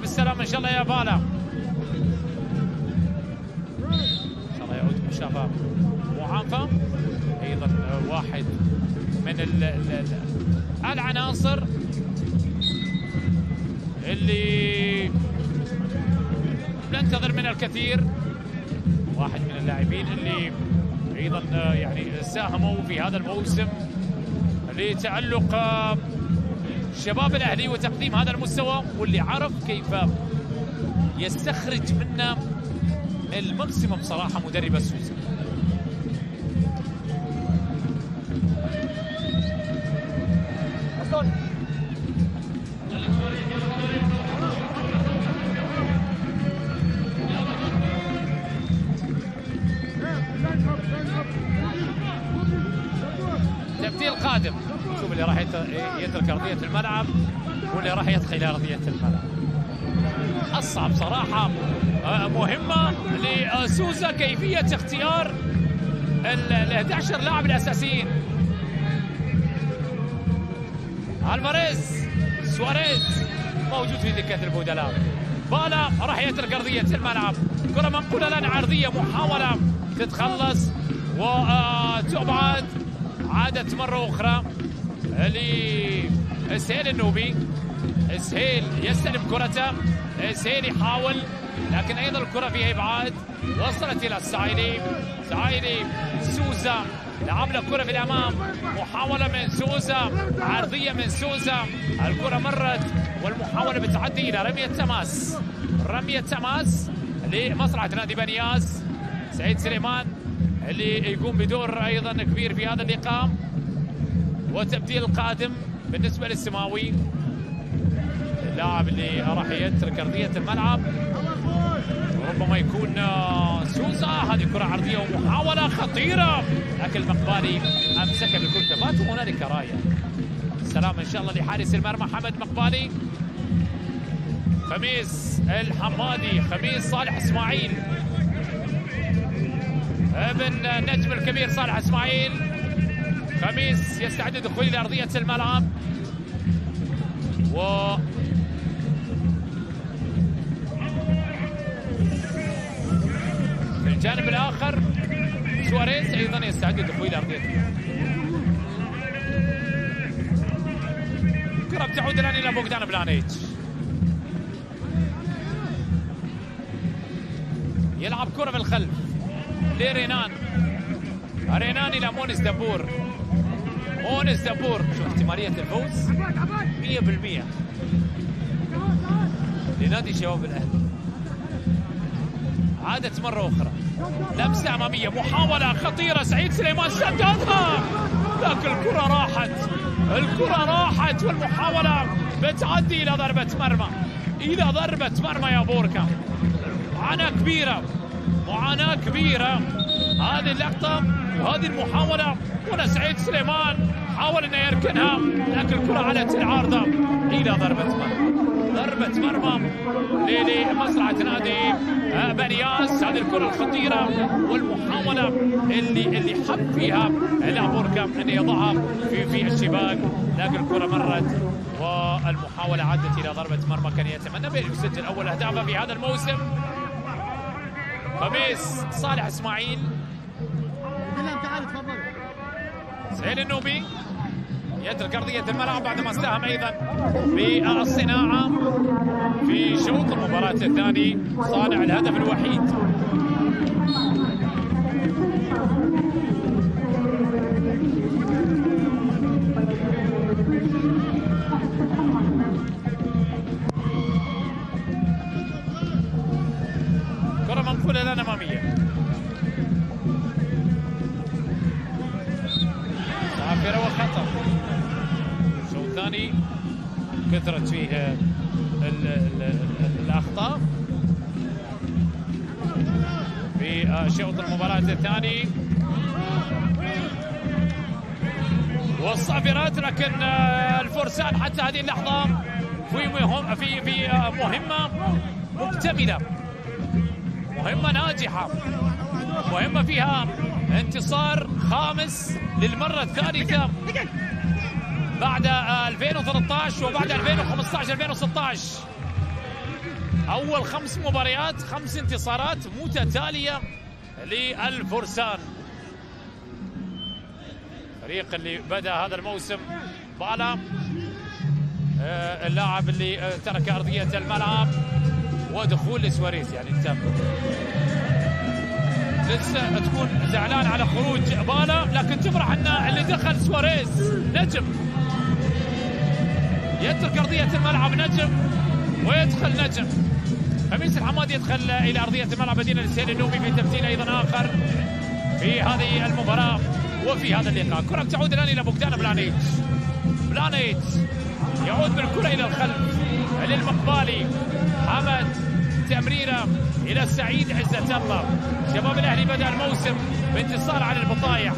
بالسلامة إن شاء الله يا بالا. من ال ال العناصر اللي ننتظر منه الكثير. واحد من اللاعبين اللي أيضا يعني ساهموا في هذا الموسم لتألق شباب الأهلي وتقديم هذا المستوى. واللي عرف كيف يستخرج منه الماكسيموم صراحة مدرب السوسه لسوزا كيفية اختيار ال 11 لاعب الأساسيين. ألفاريز سواريز موجود في دكة البدلاء بالا راح يترك ارضيه الملعب. كرة منقولة لنا عرضية محاولة تتخلص وتبعد. عادت مرة أخرى لسهيل النوبي. سهيل يستلم كرته. سهيل يحاول لكن أيضا الكرة فيها إبعاد. وصلت إلى السعيدي سعيدي سوزا لعب كره في الأمام. محاولة من سوزا. عرضية من سوزا. الكرة مرت والمحاولة بتعدي إلى رمية تماس. رمية تماس لمصلحة نادي بنياس سعيد سليمان اللي يقوم بدور أيضا كبير في هذا اللقاء. وتبديل القادم بالنسبة للسماوي. اللاعب اللي راح يترك أرضية الملعب. ربما يكون سوزا. هذه كرة عرضية ومحاولة خطيرة. لكن المقبالي امسكها بكل ثبات وهنالك راية. سلام إن شاء الله لحارس المرمى حمد مقبالي خميس الحمادي خميس صالح إسماعيل. ابن النجم الكبير صالح إسماعيل. خميس يستعد لدخول إلى ارضيه الملعب. و الجانب الآخر سواريز أيضا يستعد لدخول إلى أرضية. الكره بتعود الآن إلى بوغدان بلانيتش. يلعب كرة في الخلف. لرينان. رينان إلى مونس دبور مونس دبور شو احتمالية الفوز. 100% لنادي شباب الأهلي. عادت مرة أخرى. لمسة أمامية محاولة خطيرة سعيد سليمان سددها لكن الكرة راحت الكرة راحت والمحاولة بتعدي إلى ضربة مرمى. إلى ضربة مرمى يا بوركا. معاناة كبيرة معاناة كبيرة. هذه اللقطة وهذه المحاولة. هنا سعيد سليمان حاول إنه يركنها لكن الكرة علت العارضة إلى ضربة مرمى. ضربة مرمى لمصلحة نادي بنياس هذه الكرة الخطيرة والمحاولة اللي اللي حب فيها لابوركا انه يضعها في في الشباك. لكن الكرة مرت والمحاولة عدت إلى ضربة مرمى كان يتمنى بأن يسجل أول أهدافه في هذا الموسم. خميس صالح إسماعيل. سهيل النوبي. يترك أرضية الملعب بعدما استهم أيضا بالصناعة في شوط المباراة الثاني صانع الهدف الوحيد. مكتملة مهمة ناجحة. مهمة فيها انتصار خامس للمرة الثالثة. بعد 2013 وبعد 2015 2016 أول خمس مباريات خمس انتصارات متتالية للفرسان. الفريق اللي بدأ هذا الموسم بالا. اللاعب اللي ترك أرضية الملعب. ودخول لسواريز يعني انت لسه تكون زعلان على خروج بالا لكن تفرح أن اللي دخل سواريز نجم. يترك أرضية الملعب نجم ويدخل نجم. خميس الحماد يدخل إلى أرضية الملعب بديلا لسهيل النوبي في تمثيل أيضا آخر في هذه المباراة وفي هذا اللقاء. كرة تعود الآن إلى بوغدان بلانيتش بلانيتش يعود بالكره إلى الخلف. للمقبالي حمد تمريرة إلى سعيد عزة الله شباب الأهلي بدأ الموسم بانتصار على البطايع.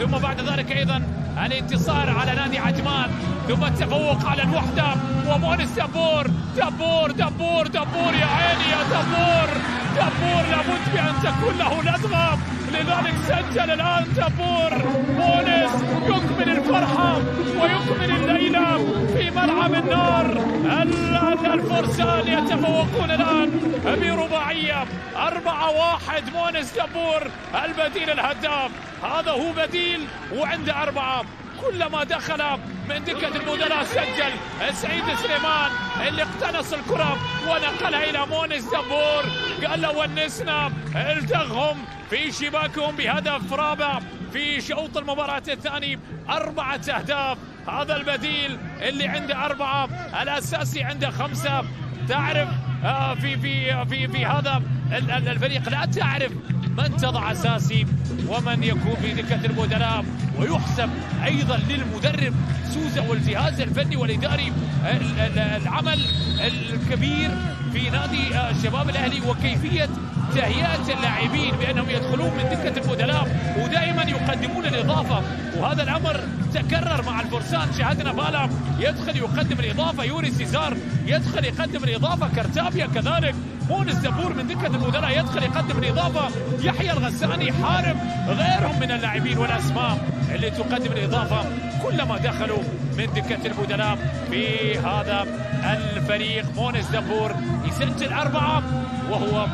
ثم بعد ذلك أيضا الانتصار على نادي عجمان. ثم التفوق على الوحده ومؤنس دبور دبور دبور دبور يا عيني يا دبور دبور لابد بأن تكون له لدغه لذلك سجل الآن دبور مونس يكمل الفرحة ويكمل الليلة في ملعب النار. الفرسان يتفوقون الآن برباعية. أربعة واحد. مونس دبور البديل الهداف. هذا هو بديل وعنده أربعة. كلما دخل من دكة البدلاء سجل. سعيد سليمان اللي اقتنص الكرة ونقلها إلى مونس دبور. قال له ونسنا التغهم في شباكهم بهدف رابع في شوط المباراة الثاني. أربعة أهداف. هذا البديل اللي عنده أربعة الأساسي عنده خمسة. تعرف في في في في هذا الفريق. لا تعرف من تضع أساسي ومن يكون في دكة البدلاء ويحسب أيضا للمدرب سوزا والجهاز الفني والإداري العمل الكبير في نادي الشباب الأهلي وكيفية تهيئة اللاعبين بأنهم يدخلون من دكة البدلاء ودائما يقدمون الإضافة. وهذا الأمر تكرر مع الفرسان شاهدنا بالا. يدخل يقدم الإضافة يوري سيزار يدخل يقدم الإضافة كارتابيا كذلك. مونس دبور من دكة البدلاء يدخل يقدم الإضافة. يحيى الغساني حارب غيرهم من اللاعبين والأسماء اللي تقدم الإضافة كلما دخلوا من دكة البدلاء في هذا الفريق. مونس دبور يسجل أربعة وهو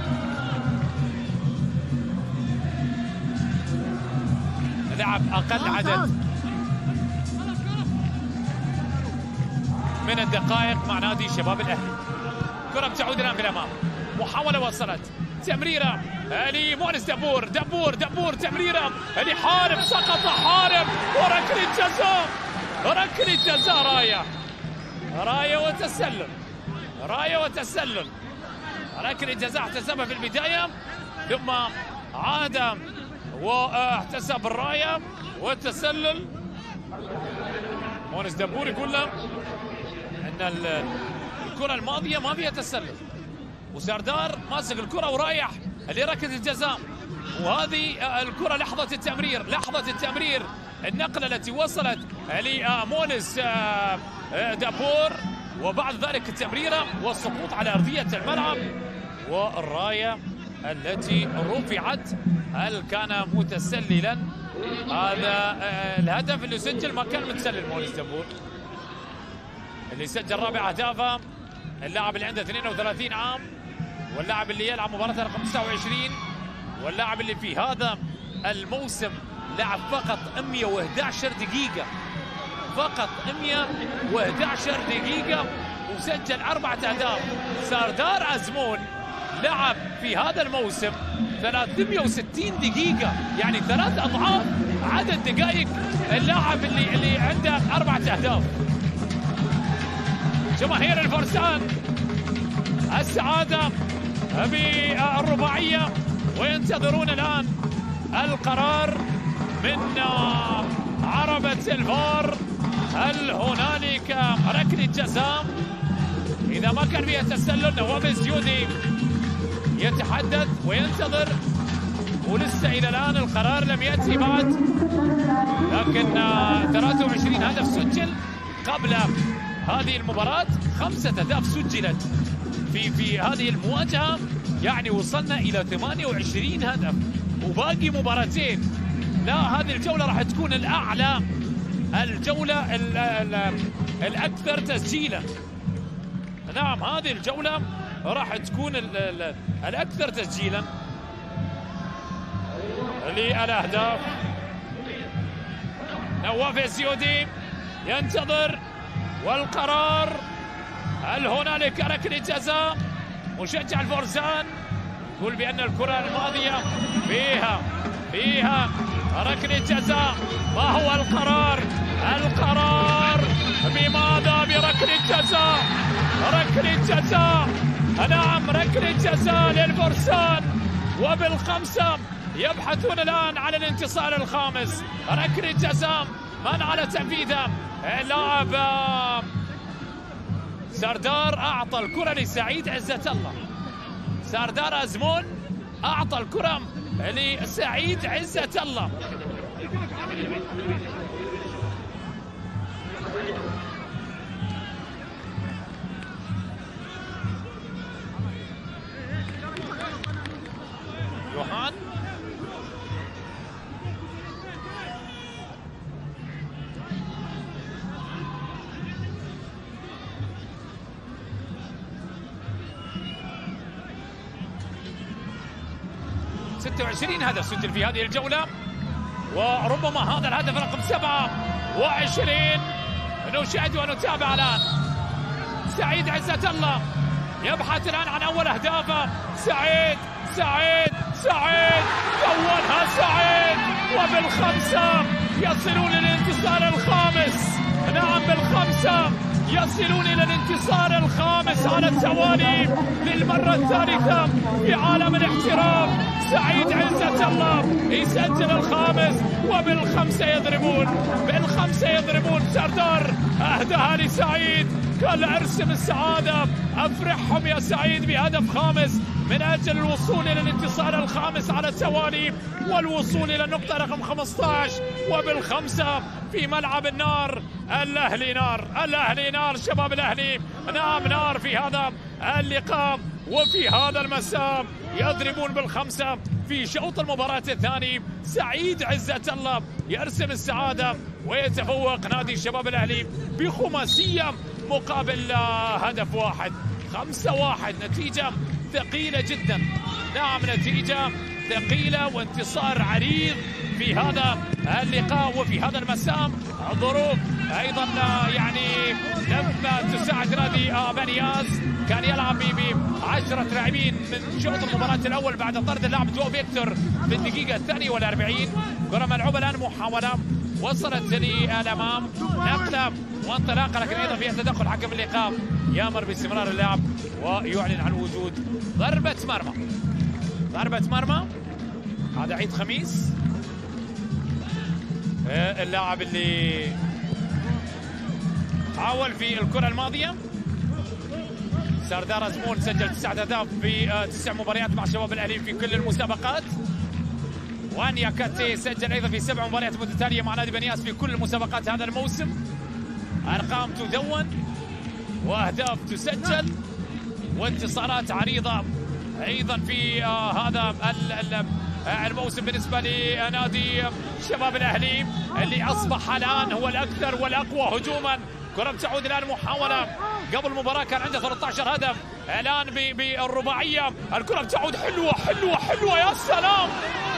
لعب أقل عدد من الدقائق مع نادي شباب الأهلي. كرة بتعود الآن في محاولة وصلت. التمريره لمؤنس دبور دبور دبور تمريرة لحارب سقط حارب. وركلة جزاء. ركله جزاء راية. راية وتسلل. راية وتسلل. ركلة جزاء احتسبها في البداية. ثم عاد واحتسب الراية والتسلل مؤنس دبور يقول له إن الكرة الماضية ما فيها تسلل. وسردار ماسك الكرة ورايح لركله الجزاء. وهذه الكرة لحظة التمرير لحظة التمرير النقلة التي وصلت لمونس آه، آه، دابور. وبعد ذلك التمريره والسقوط على أرضية الملعب. والراية التي رفعت هل كان متسللا؟ هذا آه، الهدف اللي سجل ما كان متسلل مونس دابور. اللي سجل رابع اهدافه اللاعب اللي عنده 32 عام. واللاعب اللي يلعب مباراة رقم 29 واللاعب اللي في هذا الموسم لعب فقط 111 دقيقة. فقط 111 دقيقة وسجل أربعة أهداف. ساردار أزمون لعب في هذا الموسم 360 دقيقة يعني ثلاث أضعاف عدد دقائق اللاعب اللي اللي عنده أربعة أهداف. جماهير الفرسان السعادة بالرباعية وينتظرون الآن القرار من عربة الفار. هل هنالك ركلة جزاء إذا ما كان فيها تسلل نواف الزيودي يتحدث وينتظر. ولسه إلى الآن القرار لم يأتي بعد لكن 23 هدف سجل قبل هذه المباراة. خمسة أهداف سجلت. في في هذه المواجهة. يعني وصلنا إلى 28 هدف. وباقي مباراتين. لا هذه الجولة راح تكون الأعلى الجولة ال ال الأكثر تسجيلا. نعم هذه الجولة راح تكون ال ال الأكثر تسجيلا. للأهداف. نواف السيودي ينتظر. والقرار هل هنالك ركلة جزاء مشجع الفرسان يقول بأن الكرة الماضية فيها فيها ركلة جزاء ما هو القرار؟ القرار بماذا؟ بركلة جزاء ركلة جزاء نعم ركلة جزاء للفرسان وبالخمسة يبحثون الآن على الانتصار الخامس. ركلة جزاء من على تنفيذها اللاعب سردار أعطى الكرة لسعيد عزة الله. سردار أزمون أعطى الكرة لسعيد عزة الله. يوهان 26 هدف سجل في هذه الجولة. وربما هذا الهدف رقم 27 نشاهد ونتابع الآن. سعيد عزة الله. يبحث الآن عن أول أهدافه سعيد سعيد سعيد. أولها سعيد. وبالخمسة يصلون للانتصار الخامس. نعم بالخمسة. يصلون إلى الانتصار الخامس على التوالي للمرة الثالثة في عالم الاحتراف. سعيد عزة الله يسجل الخامس وبالخمسة يضربون بالخمسة يضربون. سردار أهداها لسعيد. قال أرسم السعادة أفرحهم يا سعيد بهدف خامس. من أجل الوصول إلى الانتصار الخامس على التوالي والوصول إلى النقطة رقم 15 وبالخمسة في ملعب النار الأهلي نار الأهلي نار شباب الأهلي نعم نار في هذا اللقاء وفي هذا المساء. يضربون بالخمسة في شوط المباراة الثاني. سعيد عزة الله يرسم السعادة ويتفوق نادي الشباب الأهلي بخماسية مقابل هدف واحد. خمسة واحد نتيجة ثقيلة جدا. نعم نتيجة ثقيلة وانتصار عريض في هذا اللقاء وفي هذا المساء. ظروف أيضا يعني لم تساعد نادي بنياس كان يلعب ب 10 لاعبين من شوط المباراة الأول بعد طرد اللاعب جو فيكتور في الدقيقة الثانية والأربعين. كرة ملعوبة الآن محاولة وصلت للأمام. نقلة وانطلاقة لكن أيضا فيها تدخل حكم اللقاء. يامر باستمرار اللعب ويعلن عن وجود ضربة مرمى. ضربة مرمى هذا عيد خميس. اللاعب اللي حاول في الكرة الماضية. سردار زمون سجل تسعة أهداف في تسع مباريات مع شباب الأهلي في كل المسابقات. وانيا كاتي سجل أيضا في سبع مباريات متتالية مع نادي بنياس في كل المسابقات هذا الموسم. أرقام تدون وأهداف تسجل. وانتصارات عريضة أيضا في هذا الموسم بالنسبة لنادي شباب الأهلي اللي أصبح الآن هو الأكثر والأقوى هجوما. كرة تعود الآن محاولة قبل المباراة كان عنده 13 هدف. الآن بالرباعية. الكرة تعود حلوة حلوة حلوة. يا سلام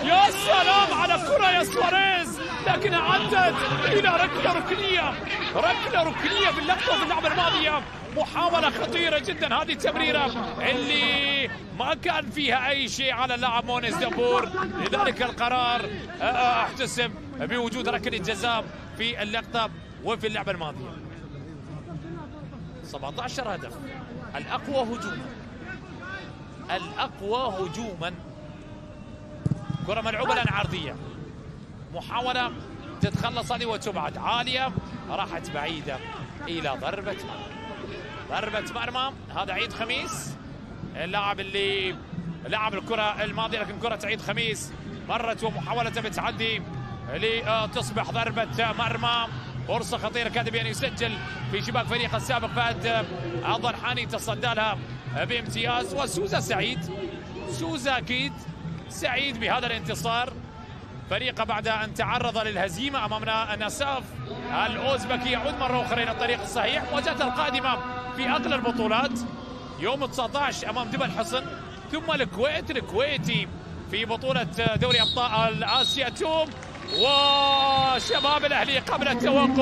يا سلام على كرة يا سواريز. لكن عدت إلى ركلة ركنية. ركلة ركنية في اللقطة في اللعبة الماضية. محاولة خطيرة جدا. هذه التمريرة اللي ما كان فيها أي شيء على اللاعب مونس دبور لذلك القرار أحتسب بوجود ركلة جزاء في اللقطة وفي اللعبة الماضية. 17 هدف. الأقوى هجوما. الأقوى هجوما. كرة ملعوبة الآن عرضية. محاولة تتخلص هذه وتبعد. عالية. راحت بعيدة إلى ضربة مرمى. ضربة مرمى. هذا عيد خميس. اللاعب اللي لعب الكرة الماضية لكن كرة عيد خميس مرت ومحاولة بتعدي لتصبح ضربة مرمى. فرصة خطيرة. كان بأن يسجل في شباك فريق السابق فهد الضرحاني تصدى لها بامتياز. وسوزا سعيد. سوزا أكيد سعيد بهذا الانتصار. فريقه بعد أن تعرض للهزيمة أمامنا نساف الأوزبكي. يعود مرة أخرى إلى الطريق الصحيح. مواجهته القادمة في أغلى البطولات. يوم 19 أمام دبل حصن ثم الكويت. الكويتي في بطولة دوري أبطال آسيا. توم وشباب الأهلي قبل التوقف.